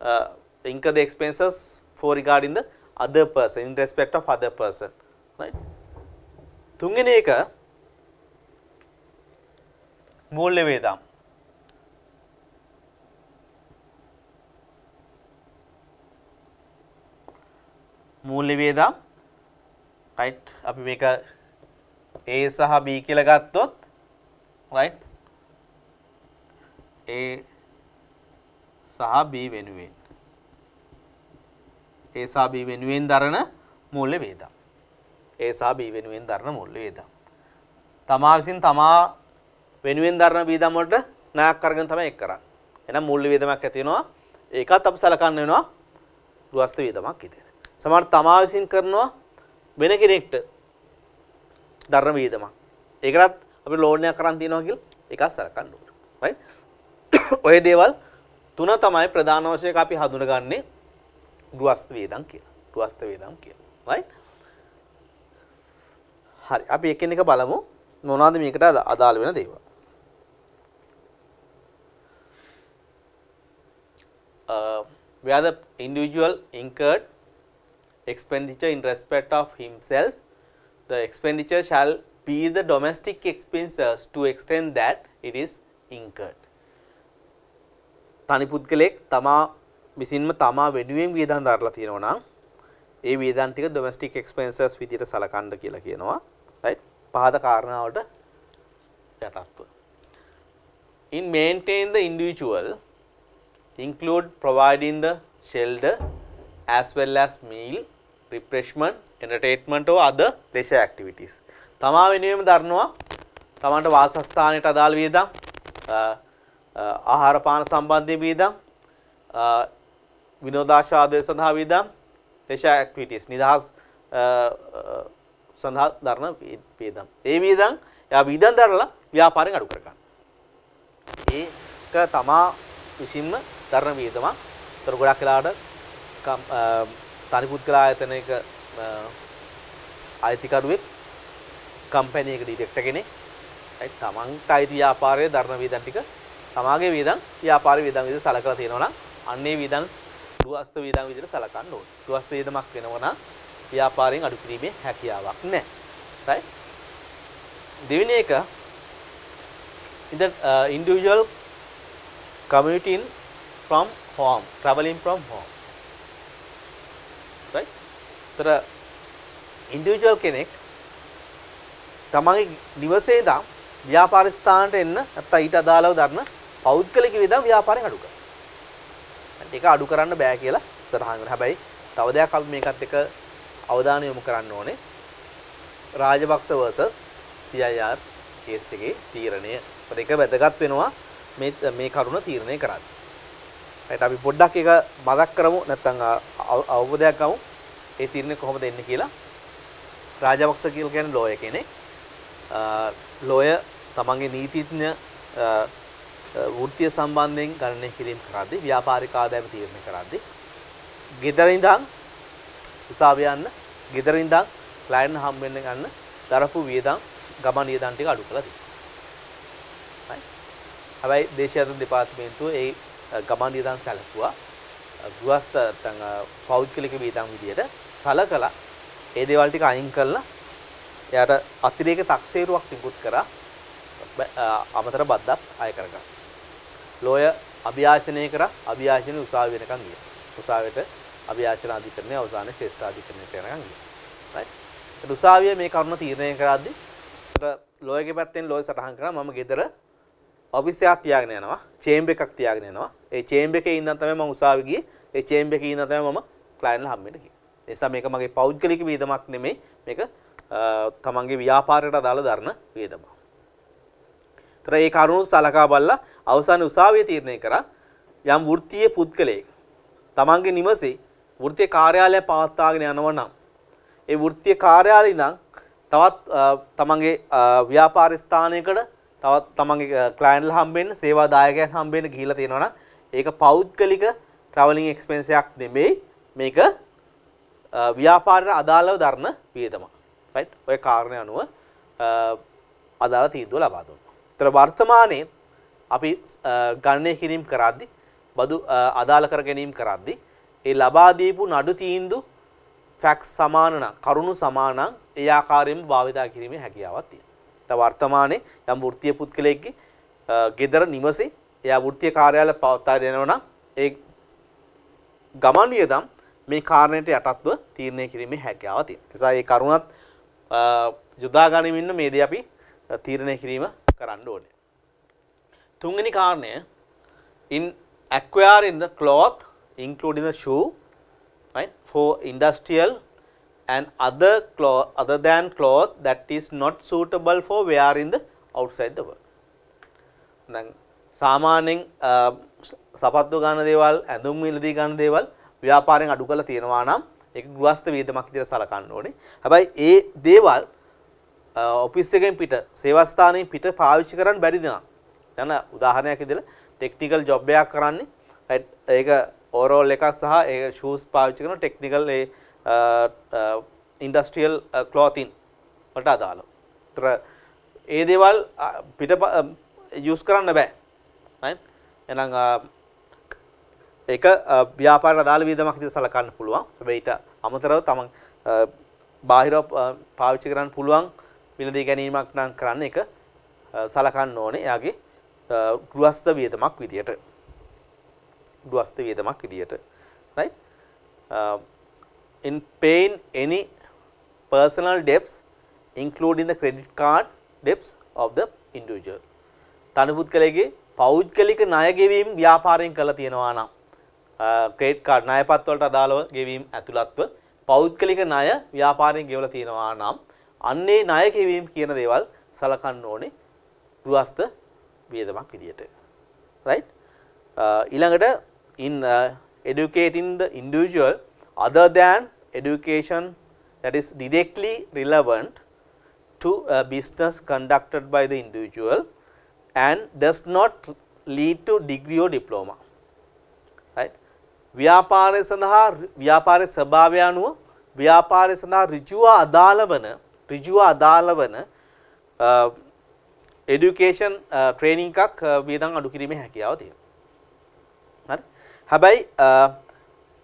A: uh, incur the expenses for regarding the other person in respect of other person. Right? තුන්වෙනි එක මූල්‍ය වේදම් මූල්‍ය වේදම් රයිට් අපි මේක A සහ B කියලා ගත්තොත් රයිට් A සහ B වෙනුවෙන්. A සහ B වෙනුවෙන් දරන මූල්‍ය වේදම් A සහ B වෙනුවෙන් දරන මූල්‍ය වේදම් තමා විසින් තමා වෙනුවෙන් දරන වීදම් වලට ණයක් අරගෙන තමයි එක් කරන්නේ. එහෙනම් මූල්‍ය වේදමක් ඇති වෙනවා. ඒකත් අපි සලකන්න වෙනවා. ගෘහස්ත වේදමක් විදියට. සමහර තමා විසින් කරනවා වෙන කෙනෙක්ට දරන වේදමක්. ඒකටත් අපි ලෝන් එකක් කරන් තියනවා කියලා ඒකත් සලකන්න ඕනේ. right? ඔය දේවල් තුන තමයි ප්‍රධාන වශයෙන් අපි හඳුනගන්නේ ගෘහස්ත වේදම් කියලා. ගෘහස්ත වේදම් කියලා. right? හරි අපි එකිනෙක බලමු මොනවද මේකට අදාළ වෙන දේවල්. uh, where the individual incurred expenditure in respect of himself, the expenditure shall be the domestic expenses to extent that it is incurred. තනි පුද්ගලයෙක් තමා විසින්ම තමා වෙනුවෙන් වියදම් දරලා තියෙනවා නම් ඒ වියදම් ටික domestic expenses විදිහට සලකන්න කියලා කියනවා. right? පහත කාරණාවට යටත්ව. in maintain the individual include providing the shelter as well as meal, refreshment, entertainment or other leisure activities. තමා වෙනුවෙන්ම දරනවා තමන්ට වාසස්ථානයට අදාළ වියදම් අ, අ, ආහාර පාන සම්බන්ධයෙන් වියදම් අ, විනෝදාශාදය සඳහා වියදම් leisure activities නිදහස් අ, අ, සඳහා දරන වියදම්. ඒ වියදම් එයා වියදම් දරලා ව්‍යාපාරයෙන් අඩු කරගන්න. ඒක තමා විසින්ම දරන වියදමක්. ඒතර ගොඩක් වෙලාවට කම්- අ, තනි පුද්ගල ආයතනයක අ, අයිතිකරුවෙක් කම්පැනි එක ඩිරෙක්ටර් කෙනෙක් right තමන්ට අයිති ව්‍යාපාරයේ දරන වියදම් ටික තමාගේ වියදම් ව්‍යාපාර වියදම් විදිහට සලකලා තියෙනවා නම් අන්නේ වියදම් දුවස්ත වියදම් විදිහට සලකන්න ඕනේ. දුවස්ත වියදමක් වෙනවා නම් ව්‍යාපාරයෙන් අඩු කිරීමේ හැකියාවක් නැහැ. right දෙවෙනි එක in the uh, individual commuting from home traveling from home right තර ඉන්ඩිවිජුවල් කෙනෙක් තමන්ගේ නිවසේ ඉඳන් ව්‍යාපාර ස්ථානට එන්න නැත්නම් ඊට අදාළව දරන පෞද්ගලික වියදම් ව්යාපාරයෙන් අඩු කරනවා. ඒක අඩු කරන්න බෑ කියලා සටහන් කරනවා. හැබැයි තව දෙයක් අපි මේකත් එක්ක අවධානය යොමු කරන්න ඕනේ. රාජපක්ෂ versus CIR කේස් එකේ තීරණය. මොකද ඒක වැදගත් වෙනවා මේ මේ කරුණ තීරණය කරද්දී. right අපි පොඩ්ඩක් ඒක මතක් කරමු නැත්නම් අව- අවබෝධයක් ගමු. ඒ තීරණය කොහොමද එන්නේ කියලා. රාජපක්ෂ කියලා කියන්නේ ලෝය කෙනෙක්. ලෝය තමන්ගේ නීතිඥ අ, අ, වෘත්තිය සම්බන්ධයෙන් ගණනය කිරීම කරද්දී ව්‍යාපාරික ආදායම තීරණය කරද්දී ගෙදර ඉඳන් උසාවිය යන්න ගෙදර ඉඳන් ක්ලයන්ට් හම් වෙන්න ගන්න දරපු වියදම් ගමන් වියදම් ටික අඩු කළා තියෙනවා. right? හැබැයි දේශීය දෙපාර්තමේන්තුව ඒ අ, ගමන් වියදම් සැලකුවා අ, ගෘහස්ත නැත්නම් අ, පෞද්ගලික වියදම් විදියට සලකලා ඒ දේවල් ටික අයින් කරලා එයාට අතිරේක තක්සේරුවක් තිබුත් කරා බ- අ, අමතර බද්දක් අය කරගන්න. ලෝය අභ්‍යාචනය කරා අභ්‍යාචනය උසාවිය වෙනකන් ගියා. උසාවියට අභ්‍යාචන අධිකරණය අවසානයේ ශ්‍රේෂ්ඨ අධිකරණයට යනකන් ගියා. right? ඒත් උසාවිය මේ කරුණ තීරණය කරද්දී ඒතර ලෝයගේ පැත්තෙන් ලෝය සටහන් කරා මම ගෙදර ඔෆිස් එකක් තියාගෙන යනවා චේම්බර් එකක් තියාගෙන යනවා ඒ චේම්බර් එකේ ඉඳන් තමයි මම උසාවි ගියේ ඒ චේම්බර් එකේ ඉඳන් තමයි මම ක්ලයන්ට්ලා හම්බෙන්න ගියේ ඒ නිසා මේක මගේ පෞද්ගලික වියදමක් නෙමෙයි. මේක අ, තමන්ගේ ව්‍යාපාරයට අදාළ දරන වියදමක් තර ඒ කරුණු සලකා බලලා අවසාන උසාවිය තීරණය කරා. යම් වෘත්තීය පුද්ගලයෙක් තමන්ගේ නිවසේ වෘත්තීය කාර්යාලය පවත්වාගෙන යනවා නම් ඒ වෘත්තීය කාර්යාලය ඉඳන් තවත් අ, තමන්ගේ අ, ව්‍යාපාර ස්ථානයකට තවත් තමන්ගේ ක්ලයන්ට්ලා හම්බෙන්න සේවා දායකයන් හම්බෙන්න ගිහිලා තියෙනවා නම් ඒක පෞද්ගලික ට්‍රැවලින් එක්ස්පෙන්ස් එකක් නෙමෙයි. මේක අ, ව්‍යාපාරයට අදාළව දරන වියදමක්. රයිට්? ඔය කාරණේ අනුව අ, අදාළ තීන්දුව ලබා දුන්නා. ඒතර වර්තමානයේ අපි අ, ගණනය කිරීම කරද්දී බදු අ, අදාළ කර ගැනීම කරද්දී ඒ ලබා දීපු නඩු තීන්දුව ෆැක්ස් සමාන නම් කරුණු සමාන නම් ඒ ආකාරයෙන්ම භාවිතා කිරීමේ හැකියාවක් තියෙනවා. දැන් වර්තමානයේ යම් වෘත්තීය පුද්ගලයෙක්ගේ අ, ගෙදර නිවසේ එයා වෘත්තීය කාර්යාලය පවත්වාගෙන යනවා නම් ඒ ගමන් වියදම් මේ කාරණයට යටත්ව තීරණය කිරීමේ හැකියාව තියෙනවා. ඒ නිසා මේ කරුණත් අ, යොදා ගනිමින් මේ දේ අපි අ, තීරණය කිරීම කරන්න ඕනේ. තුන්වෙනි කාරණය in acquiring the cloth including the shoe right for industrial and other cloth other than cloth that is not suitable for wear in the outside the world දැන් සාමාන්‍යයෙන් අ, ස- සපත්තු ගන්න දේවල් ඇඳුම් මිලදී ගන්න දේවල් ව්‍යාපාරයෙන් අඩු කරලා තියෙනවා නම් ඒක ගෘහස්ත වියදමක් විදිහට සලකන්න ඕනේ. හැබැයි ඒ දේවල් අ, ඔෆිස් එකෙන් පිට සේවා ස්ථානයෙන් පිට පාවිච්චි කරන්න බැරිද නම් දැන් උදාහරණයක් විදිහට ටෙක්නිකල් ජොබ් එකක් කරන්නේ right ඒක ඕවරෝල් එකක් සහ ඒක ෂූස් පාවිච්චි කරන ටෙක්නිකල් ඒ ඉන්ඩස්ට්‍රියල් ක්ලෝතින් වලට අදාළව. ඒතර ඒ දේවල් අ, පිට යූස් කරන්න බෑ. right එහෙනම් අ, ඒක අ, ව්‍යාපාර අදාළ වියදමක් විදිහට සලකන්න පුළුවන්. හැබැයි ඊට අමතරව තමන් අ, බාහිරව අ, පාවිච්චි කරන්න පුළුවන් මිලදී ගැනීමක් නම් කරන්න ඒක අ, සලකන්න ඕනේ එයාගේ අ, ගෘහස්ත වියදමක් විදියට. ගෘහස්ත වියදමක් විදියට. right uh, in paying any personal debts including the credit card debts of the individual. තනි පුද්ගලයාගේ පෞද්ගලික ණය ගෙවීම් ව්‍යාපාරයෙන් කළ තියෙනවා නම් ක්‍රෙඩිට් කාඩ් ණයපත් වලට අදාළව ගෙවීම් ඇතුළත්ව පෞද්ගලික ණය ව්‍යාපාරයෙන් ගෙවලා තියෙනවා නම් අන්නේ ණය ගෙවීම් කියන දේවල් සලකන්න ඕනේ ගෘහස්ත වියදමක් විදියට. right uh, ඊළඟට in uh, educating the individual other than education that is directly relevant to a business conducted by the individual and does not lead to degree or diploma. Right ව්‍යාපාරය සඳහා ව්‍යාපාරයේ ස්වභාවය අනුව ව්‍යාපාරය සඳහා ඍජුව අදාළ වන ඍජුව අදාළ වන එඩියුකේෂන් ට්‍රේනින් එකක් වියදම් අඩු කිරීමේ හැකියාව තියෙනවා. හරි. හැබැයි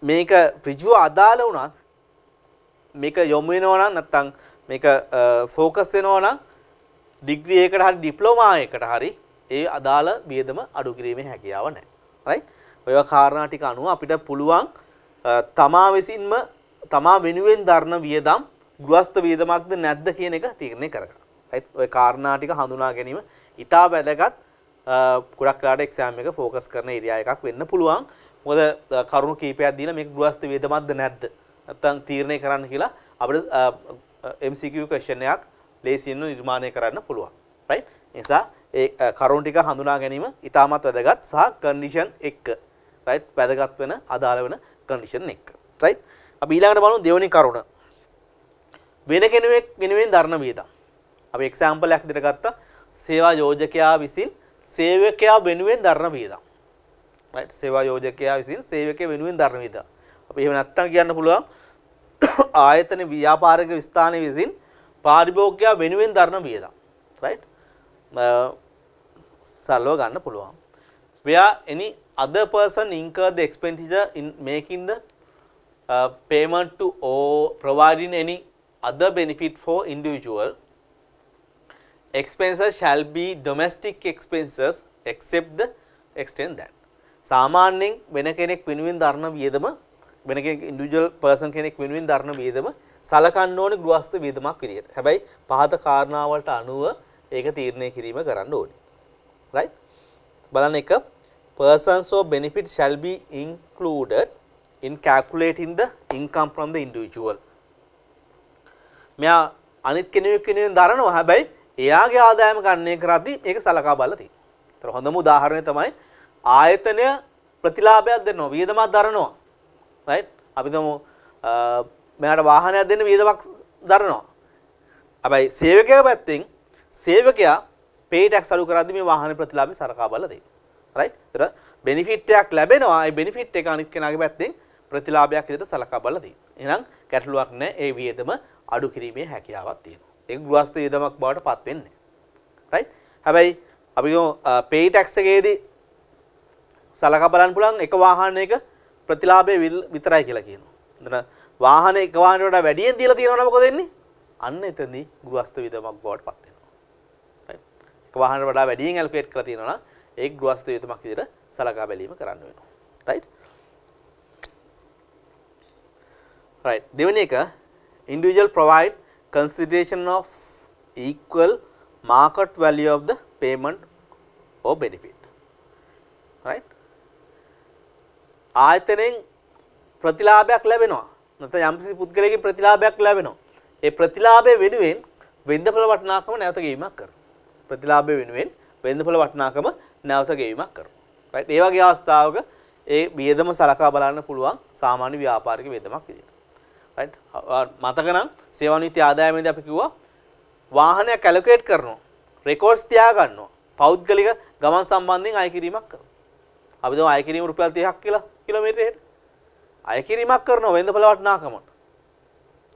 A: මේක ඍජුව අදාළ වුණත් මේක යොමු වෙනවා නම් නැත්නම් මේක ફોකස් වෙනවා නම් ඩිග්‍රී එකකට හරි ඩිප්ලෝමා එකකට හරි ඒ අදාළ වියදම අඩු කිරීමේ හැකියාව නැහැ. right? ඔය කාරණා ටික අනුව අපිට පුළුවන් තමා විසින්ම තමා වෙනුවෙන් දරන වියදම් ගෘහස්ත වියදමක්ද නැද්ද කියන එක තීරණය කරගන්න. right ඔය කාරණා ටික හඳුනා ගැනීම ඉතා වැදගත් ගොඩක් වෙලාට එක්සෑම් එක ફોකස් කරන ඒරියා එකක් වෙන්න පුළුවන්. මොකද කරුණු කීපයක් දීලා මේක ගෘහස්ත වියදමක්ද නැද්ද නැත්තම් තීරණය කරන්න කියලා අපිට MCQ question එකක් ලේසියෙන් නිර්මාණය කරන්න පුළුවන්. right නිසා ඒ කරුණු ටික හඳුනා ගැනීම ඉතාමත් වැදගත් සහ කන්ඩිෂන් 1 රයිට් වැදගත් වෙන අදාළ වෙන කන්ඩිෂන් එක. රයිට් අපි ඊළඟට බලමු දෙවෙනි කරුණ. වෙන කෙනෙක් වෙනුවෙන් දරන වියදම්. අපි එක්සැම්පල් එකක් විදිහට ගත්තා සේවා යෝජකයා විසින් සේවකයා වෙනුවෙන් දරන වියදම්. රයිට් සේවා යෝජකයා විසින් සේවකයා වෙනුවෙන් දරන වියදම්. අපි එහෙම නැත්තම් කියන්න පුළුවන් ආයතන ව්‍යාපාරික ස්ථාන විසින් පාරිභෝගිකයා වෙනුවෙන් දරන වියදම්. රයිට් සල්ව ගන්න පුළුවන්. Where any other person incur the expenditure in making the uh, payment to or providing any other benefit for individual expenses shall be domestic expenses except the extent that සාමාන්‍යයෙන් වෙන කෙනෙක් වෙනුවෙන් දරන වියදම වෙන කෙනෙක් ඉන්ඩිවිජුවල් පර්සන් කෙනෙක් වෙනුවෙන් දරන වියදම සලකන්න ඕනේ ගෘහස්ත වියදමක් විදියට. හැබැයි පහත කාරණාවලට අනුව ඒක තීරණය කිරීම කරන්න ඕනේ. right? බලන්න එක persons or benefit shall be included in calculating the income from the individual. මෙයා අනිත් කෙනෙක් කෙනෙකුෙන් දරනවා හැබැයි එයාගේ ආදායම ගණනය කරද්දී ඒක සලකා බලලා තියෙනවා. ඒතර හොඳම උදාහරණය තමයි ආයතනය ප්‍රතිලාභයක් දෙනවා වියදමක් දරනවා. right? අපි තමු මෙයාට වාහනයක් දෙන්න වියදමක් දරනවා. හැබැයි සේවකයා පැත්තෙන් සේවකයා පේ ටැක්ස් අඩු කරද්දී මේ වාහන ප්‍රතිලාභය සලකා බලලා දෙනවා. Right? ඒතර බෙනිෆිට් එකක් ලැබෙනවා. ඒ බෙනිෆිට් එක අනිත් කෙනාගේ පැත්තෙන් ප්‍රතිලාභයක් විදිහට සලකා බලලා දෙනවා. එහෙනම් ගැටලුවක් නැහැ. ඒ වියදම අඩු කිරීමේ හැකියාවක් තියෙනවා. ඒක ගෘහස්ත වියදමක් බවට පත් වෙන්නේ. right? හැබැයි අපි පේ ටැක්ස් එකේදී සලකා බලන්න පුළුවන් එක වාහනයක ප්‍රතිලාභය විතරයි කියලා කියනවා. එතන වාහන එක වාහනයට වඩා වැඩියෙන් දීලා තියෙනවා නම් මොකද වෙන්නේ? අන්න එතනදී ගෘහස්ත වියදමක් බවට පත් වෙනවා. right? එක වාහනයට වඩා වැඩියෙන් ඇලොකේට් කරලා තියෙනවා නම් ඒක ගෘහස්ත වියදමක් විදිහට සලකා බැලීම කරන්න වෙනවා. right? right. දෙවෙනි එක individual provide consideration of equal market value of the payment or benefit. Right? ආයතනයෙන් ප්‍රතිලාභයක් ලැබෙනවා. නැත්නම් යම්කිසි පුද්ගලයෙකුගේ ප්‍රතිලාභයක් ලැබෙනවා. ඒ ප්‍රතිලාභය වෙනුවෙන් වෙන්දපොළ වටිනාකම නැවත ගෙවීමක් කරනවා. ප්‍රතිලාභය වෙනුවෙන් වෙන්දපොළ වටිනාකම නැවත ගෙවීමක් කරනවා right? ඒ වගේ අවස්ථාවක ඒ වියදම සලකා බලන්න පුළුවන් සාමාන්‍ය ව්‍යාපාරික වියදමක් විදිහට. right? මතක නම් සේවා නීති ආදායමේදී අපි කිව්වා වාහනයක් කැලකුලේට් කරනවා රෙකෝඩ්ස් තියා ගන්නවා පෞද්ගලික ගමන් සම්බන්ධයෙන් අය කිරීමක් කරනවා. අපි දම අය කිරීම රුපියල් 30ක් කියලා කිලෝමීටරයකට අය කිරීමක් කරනවා වෙළඳපොළ වටිනාකමට.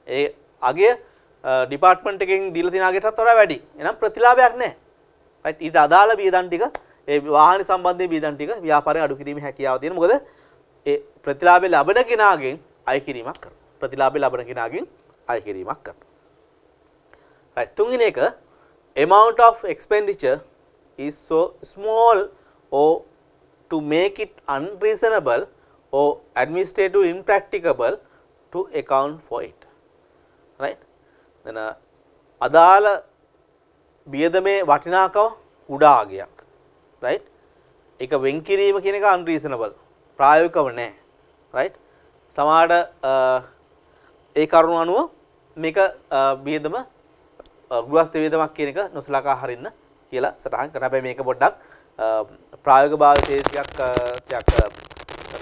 A: ඒ අගය ඩිපාර්ට්මන්ට් එකෙන් දීලා තියෙන අගයටත් වඩා වැඩි එහෙනම් ප්‍රතිලාභයක් නැහැ. right? ඊට අදාළ වියදම් ටික ඒ වාහන සම්බන්ධයෙන් වියදම් ටික ව්‍යාපාරයෙන් අඩු කිරීමේ හැකියාව තියෙන. මොකද ඒ ප්‍රතිලාභය ලබන කෙනාගෙන් අය කිරීමක් කරනවා. ප්‍රතිලාභය ලබන කෙනාගෙන් අය කිරීමක් කරනවා. right. තුන්වෙනි එක amount of expenditure is so small or to make it unreasonable or administrative impracticable to account for it. right. එන අදාළ වියදමේ වටිනාකම කුඩා අගයක් right ඒක වෙන් කිරීම කියන එක අන්රීසනබල් ප්‍රායෝගිකව නැහැ රයිට් සමහරට ඒ කරුණු අනුව මේක වියදම ගෘහස්ත වියදමක් කියන එක නොසලකා හරින්න කියලා සටහන් කරනවා. හැබැයි මේක පොඩ්ඩක් ප්‍රායෝගික භාවිතයේ ටිකක් ටිකක්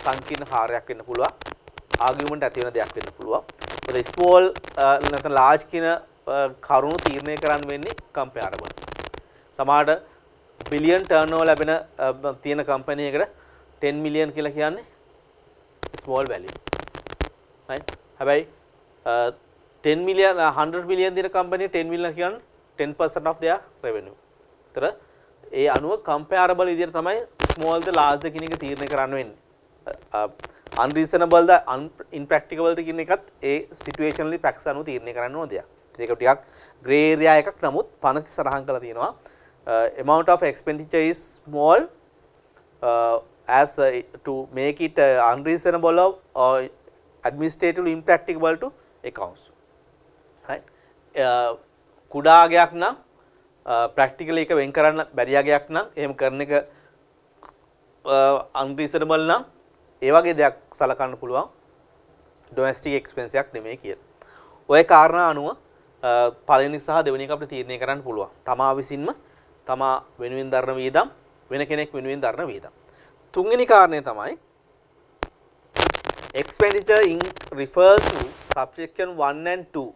A: සංකීර්ණ කාර්යයක් වෙන්න පුළුවන්. ආගියුමන්ට් ඇති වෙන දෙයක් වෙන්න පුළුවන්. ඒක ස්මෝල් නැත්නම් ලාර්ජ් කියන කරුණු තීරණය කරන්න වෙන්නේ කම්පැරබල්. සමහරට බිලියන් ටර්නෝවර් ලැබෙන තියෙන කම්පැනි එකට 10 මිලියන් කියලා කියන්නේ ස්මෝල් වැලියු. right? හැබැයි 10 මිලියන් 100 මිලියන් දෙන කම්පැනි 10 මිලියන් කියන්නේ 10% of their revenue. ඒතර ඒ අනුව කම්පැරබල් විදිහට තමයි ස්මෝල් ද ලාර්ජ් ද කියන එක තීරණය කරන්න වෙන්නේ. අන්රීසනබල්ද ඉන්ප්‍රක්ටිකබල්ද කියන එකත් ඒ සිටුවේෂනලි පැක්ස් අනුව තීරණය කරන්න ඕන දෙයක්. ඒක ටිකක් ග්‍රේ ඒරියා එකක් නමුත් පනති සටහන් කරලා තියෙනවා. Uh, amount of expenditure is small uh, as uh, to make it uh, unreasonable or uh, administratively impracticable to accounts. Right? Uh, කුඩා අගයක් නම් uh, ප්‍රැක්ටිකලි එක වෙන් කරන්න බැරි අගයක් නම් එහෙම කරන එක uh, අන්රීසනබල් නම් ඒ වගේ දෙයක් සලකන්න පුළුවන් ඩොමස්ටික් එක්ස්පෙන්ස් එකක් නෙමෙයි කියලා. ওই කාරණා අනුව පළවෙනි සහ දෙවෙනි එක අපිට තීරණය කරන්න පුළුවන්. තමා විසින්ම තමා වෙනුවෙන් දරන වියදම් වෙන කෙනෙක් වෙනුවෙන් දරන වියදම්. තුන්වෙනි කාරණය තමයි expenditure in refers to subsection 1 and 2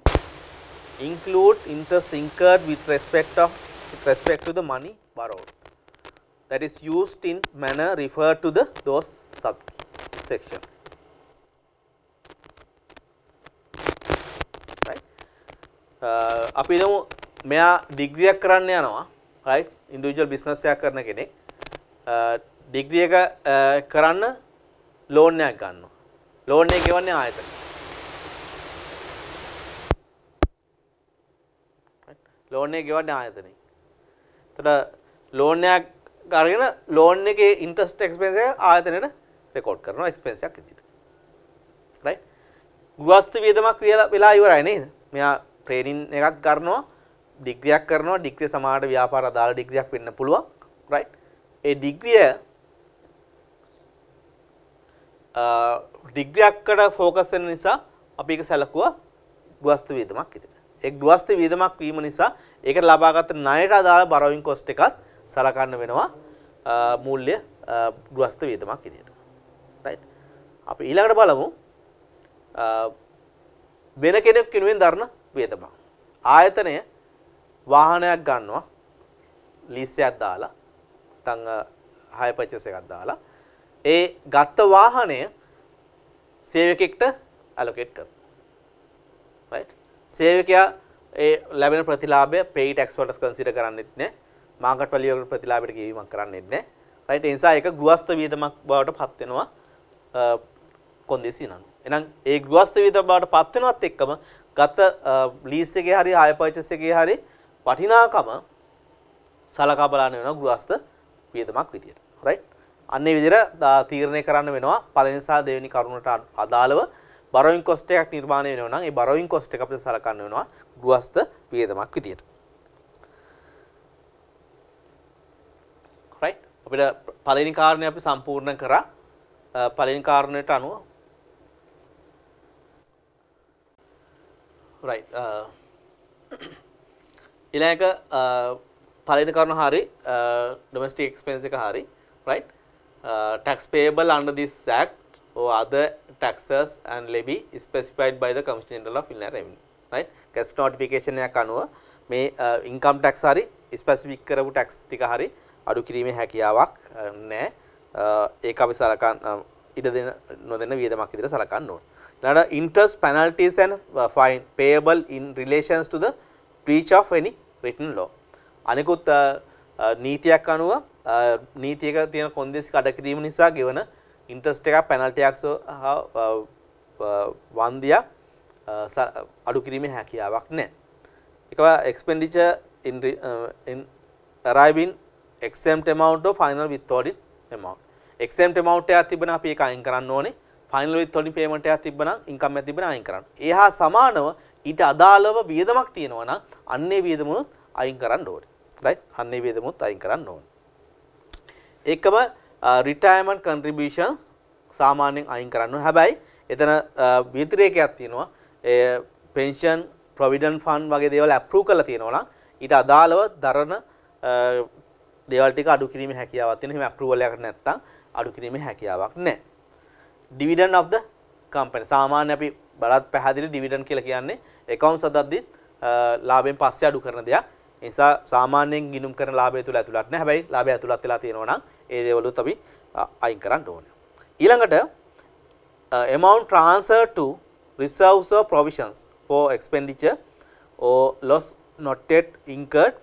A: include interest incurred with respect of with respect to the money borrowed. That is used in manner referred to the those subsection. Right? Uh, අපි හිතමු මෙයා ඩිග්‍රියක් කරන්න යනවා. Right ඉන්ඩිවිජුවල් බිස්නස් එකක් කරන කෙනෙක් ඩිග්‍රී එක කරන්න ලෝන් එකක් ගන්නවා ලෝන් එක ගෙවන්නේ ආයතන ලෝන් එක ගෙවන්නේ ආයතනෙ. එතකොට ලෝන් එකක් අරගෙන ලෝන් එකේ ඉන්ට්‍රස්ට් එක්ස්පෙන්ස් එක ආයතනෙට රෙකෝඩ් කරනවා එක්ස්පෙන්ස් එකක් විදිහට. රයිට්. ගෘහස්ත වියදමක් කියලා වෙලා ඉවරයි නේද? මෙයා ට්‍රේනින් එකක් කරනවා ඩිග්‍රියක් කරනවා ඩිග්‍රිය සමාජ ව්‍යාපාර අදාළ ඩිග්‍රියක් වෙන්න පුළුවන්. රයිට්. ඒ ඩිග්‍රිය ඩිග්‍රියක්කට ෆෝකස් වෙන නිසා අපි ඒක සැලකුවා ගෘහස්ත වියදමක් විදිහට. ඒ ගෘහස්ත වියදමක් වීම නිසා ඒකට ලබාගත් ණයට අදාළ බරෝයින් කොස්ට් එකත් සලකන්න වෙනවා මූල්‍ය ගෘහස්ත වියදමක් විදිහට. රයිට්. අපි ඊළඟට බලමු වෙන කෙනෙක් වෙනුවෙන් දරන වියදමක්. ආයතනය වාහනයක් ගන්නවා ලීස් එකක් දාලා නැත්නම් හය පර්චේස් එකක් දාලා ඒ ගත්ත වාහනය සේවකෙක්ට ඇලොකේට් කරනවා. රයිට්. සේවකයා ඒ ලැබෙන ප්‍රතිලාභය පේයි ටැක්ස් වලට කන්සිඩර් කරන්නෙත් නැහැ. මාකට් වැලියු වල ප්‍රතිලාභයට ගෙවීමක් කරන්නෙත් නැහැ. රයිට්. ඒ නිසා ඒක ගෘහස්ත වියදමක් බවට පත් වෙනවා කොන්දේසි නනු. එහෙනම් ඒ ගෘහස්ත වියදම බවට පත් වෙනවත් එක්කම ගත ලීස් එකේ හරි ආය පර්චේස් එකේ හරි වටිනාකම සලකා බලන්න වෙනවා ගෘහස්ත වියදමක් විදියට. රයිට්. අන්නේ විදිහට තීරණය කරන්න වෙනවා පළවෙනි සහ දෙවෙනි කරුණට අදාළව බරෝයින් කොස්ට් එකක් නිර්මාණය වෙනවා නම් ඒ බරෝයින් කොස්ට් එක අපිට සලකන්න වෙනවා ගෘහස්ත වියදමක් විදියට. රයිට්. අපිට පළවෙනි කාරණය අපි සම්පූර්ණ කරා. පළවෙනි කාරණයට අනුව රයිට්. ඊළඟ පළවෙනි කරුණ හරි ඩොමෙස්ටික් එක්ස්පෙන්ස් එක හරි right? uh, tax payable under this act or other taxes and levy specified by the Commissioner General of Inland Revenue right? Cash notification එකක් අනුව මේ income tax හරි ස්පෙસિෆික් කරපු tax ටික හරි අඩු කිරීමේ හැකියාවක් නැහැ ඒක අපි සලකන්න ඉඩ දෙන නොදෙන වියදමක් විදිහට සලකන්න ඕන. ඊළඟට interest penalties and uh, fine payable in relations to the breach of any written law අනිකුත් නීතියක් අනුව නීතියක තියෙන කොන්දෙසි කඩ කිරීම නිසා ගෙවන ඉන්ට්‍රස්ට් එකක් පැනල්ටියක් හා වන්දියක් අඩු කිරීමේ හැකියාවක් නැහැ. එකව expenditure in in arriving exempt amount of final withholding amount. exempt amount එකක් තිබෙන අපි ඒක අයින් කරන්න ඕනේ. final withholding payment එකක් තිබ්බනම් income එකක් තිබෙන අයින් කරන්න. ඒහා සමානව ඊට අදාළව වියදමක් තියෙනවා නම් අන්නේ වියදමුත් අයින් කරන්න ඕනේ. රයිට්? අන්නේ වියදමුත් අයින් කරන්න ඕනේ. ඒකම රිටයර්මන්ට් කන්ට්‍රිබියෂන්ස් සාමාන්‍යයෙන් අයින් කරන්න ඕනේ. හැබැයි එතන විතරේකයක් තියෙනවා. ඒ පෙන්ෂන් ප්‍රොවිඩන්ට් ෆන්ඩ් වගේ දේවල් ඇප්‍රූව් කරලා තියෙනවා නම් ඊට අදාළව දරන දේවල් ටික අඩු කිරීමේ හැකියාවක් තියෙනවා. එහෙම ඇප්‍රූවල් එකක් නැත්නම් අඩු කිරීමේ හැකියාවක් නැහැ. ඩිවිඩන්ඩ් of the company සාමාන්‍ය අපි බලත් පැහැදිලි ඩිවිඩන්ඩ් කියලා කියන්නේ accounts අදද්දි ලාභයෙන් පස්සේ අඩු කරන දෙයක්. ඒ නිසා සාමාන්‍යයෙන් ගිණුම් කරන ලාභය තුල ඇතුළත් නැහැ. හැබැයි ලාභය ඇතුළත් වෙලා තියෙනවා නම් ඒ දේවලුත් අපි අයින් කරන්න ඕනේ. ඊළඟට amount transfer to reserves or provisions for expenditure or loss not yet incurred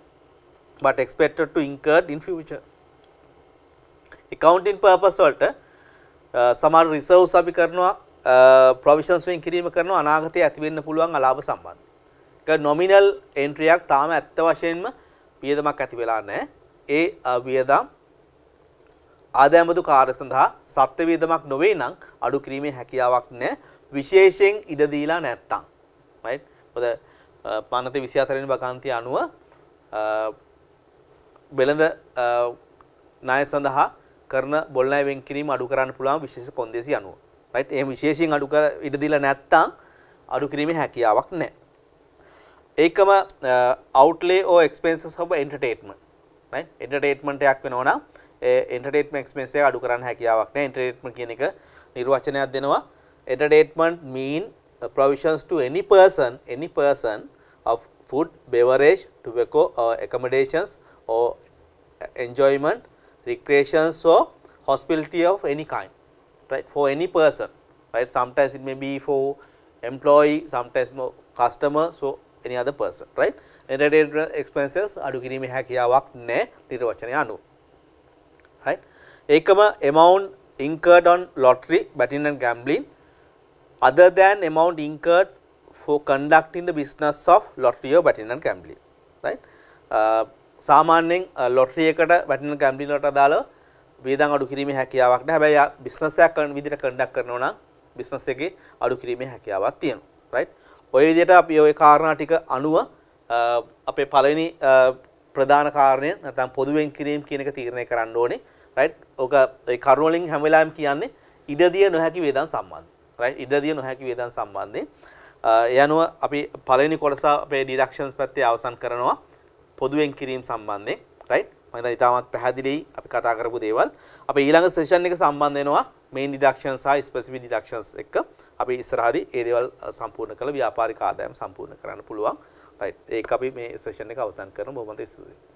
A: but expected to incurred in future. accounting purpose වලට සමහර reserves අපි කරනවා Uh, provisions වෙන් කිරීම කරනවා අනාගතයේ ඇති වෙන්න පුළුවන් අලාභ සම්බන්ධ. ඒක nominal entry එකක් තාම ඇත්ත වශයෙන්ම වියදමක් ඇති වෙලා නැහැ. ඒ uh, වියදම් ආදායමදු කාර්ය සඳහා සත්‍ය වියදමක් නොවේ නම් අඩු කිරීමේ හැකියාවක් නැහැ. විශේෂයෙන් ඉඩ දීලා නැත්තම්. right? මොකද uh, පනත 24 වෙනි වගන්තිය අනුව වෙළඳ ණය සඳහා කරන බොල් ණය වෙන් කිරීම අඩු කරන්න පුළුවන් විශේෂ කොන්දේසි අනුව. Right? එහෙම විශේෂයෙන් අඩු කර ඉඩ දීලා නැත්තම් අඩු කිරීමේ හැකියාවක් නැහැ. ඒකම outlay or expenses of entertainment. right? entertainment එකක් වෙනවා නම් ඒ entertainment expense එක අඩු කරන්න හැකියාවක් නැහැ. entertainment කියන එක නිර්වචනයක් දෙනවා. entertainment mean provisions to any person any person of food, beverage, tobacco or accommodations or enjoyment, recreations or hospitality of any kind, right, for any person, right. Sometimes it may be for employee, sometimes for customer, so any other person, right. Entertainment expenses අඩු කිරීමේ හැකියාවක් නැහැ නිර්වචනය අනුව. right. ඒකම amount incurred on lottery, betting and gambling other than amount incurred for conducting the business of lottery or betting and gambling right සාමාන්‍යයෙන් ලොටරි එකට betting and gambling වලට අදාළව වේදන් අඩු කිරීමේ හැකියාවක් නැහැ. හැබැයි යා බිස්නස් එකක් කරන විදිහට කන්ඩක්ට් කරනවා නම් බිස්නස් එකේ අඩු කිරීමේ හැකියාවක් තියෙනවා. Right? ඔය විදිහට අපි ওই කාරණා ටික අනුව අපේ පළවෙනි ප්‍රධාන කාරණය නැත්නම් පොදුවෙන් කිරීම කියන එක තීරණය කරන්න ඕනේ. Right? ඔක ඒ කරුණ වලින් හැම වෙලාවෙම කියන්නේ ඉඩදිය නොහැකි වේදන් සම්බන්ධ right? ඉඩදිය නොහැකි වේදන් සම්බන්ධයෙන්. ඒ අනුව අපි පළවෙනි කොටස අපේ ඩිඩක්ෂන්ස් පැත්තේ අවසන් කරනවා. පොදුවෙන් කිරීම සම්බන්ධයෙන්. Right? මම හිතන්නේ ඉතාමත් පැහැදිලියි අපි කතා කරපු දේවල්. අපි ඊළඟ සෙෂන් එක සම්බන්ධ වෙනවා මේන් ඩිඩක්ෂන්ස් සහ ස්පෙસિෆික් ඩිඩක්ෂන්ස් එක්ක. අපි ඉස්සරහදී ඒ දේවල් සම්පූර්ණ කළ ව්‍යාපාරික ආදායම් සම්පූර්ණ කරන්න පුළුවන්. Right. ඒක අපි මේ සෙෂන් එක අවසන් කරමු. බොහොම ස්තුතියි.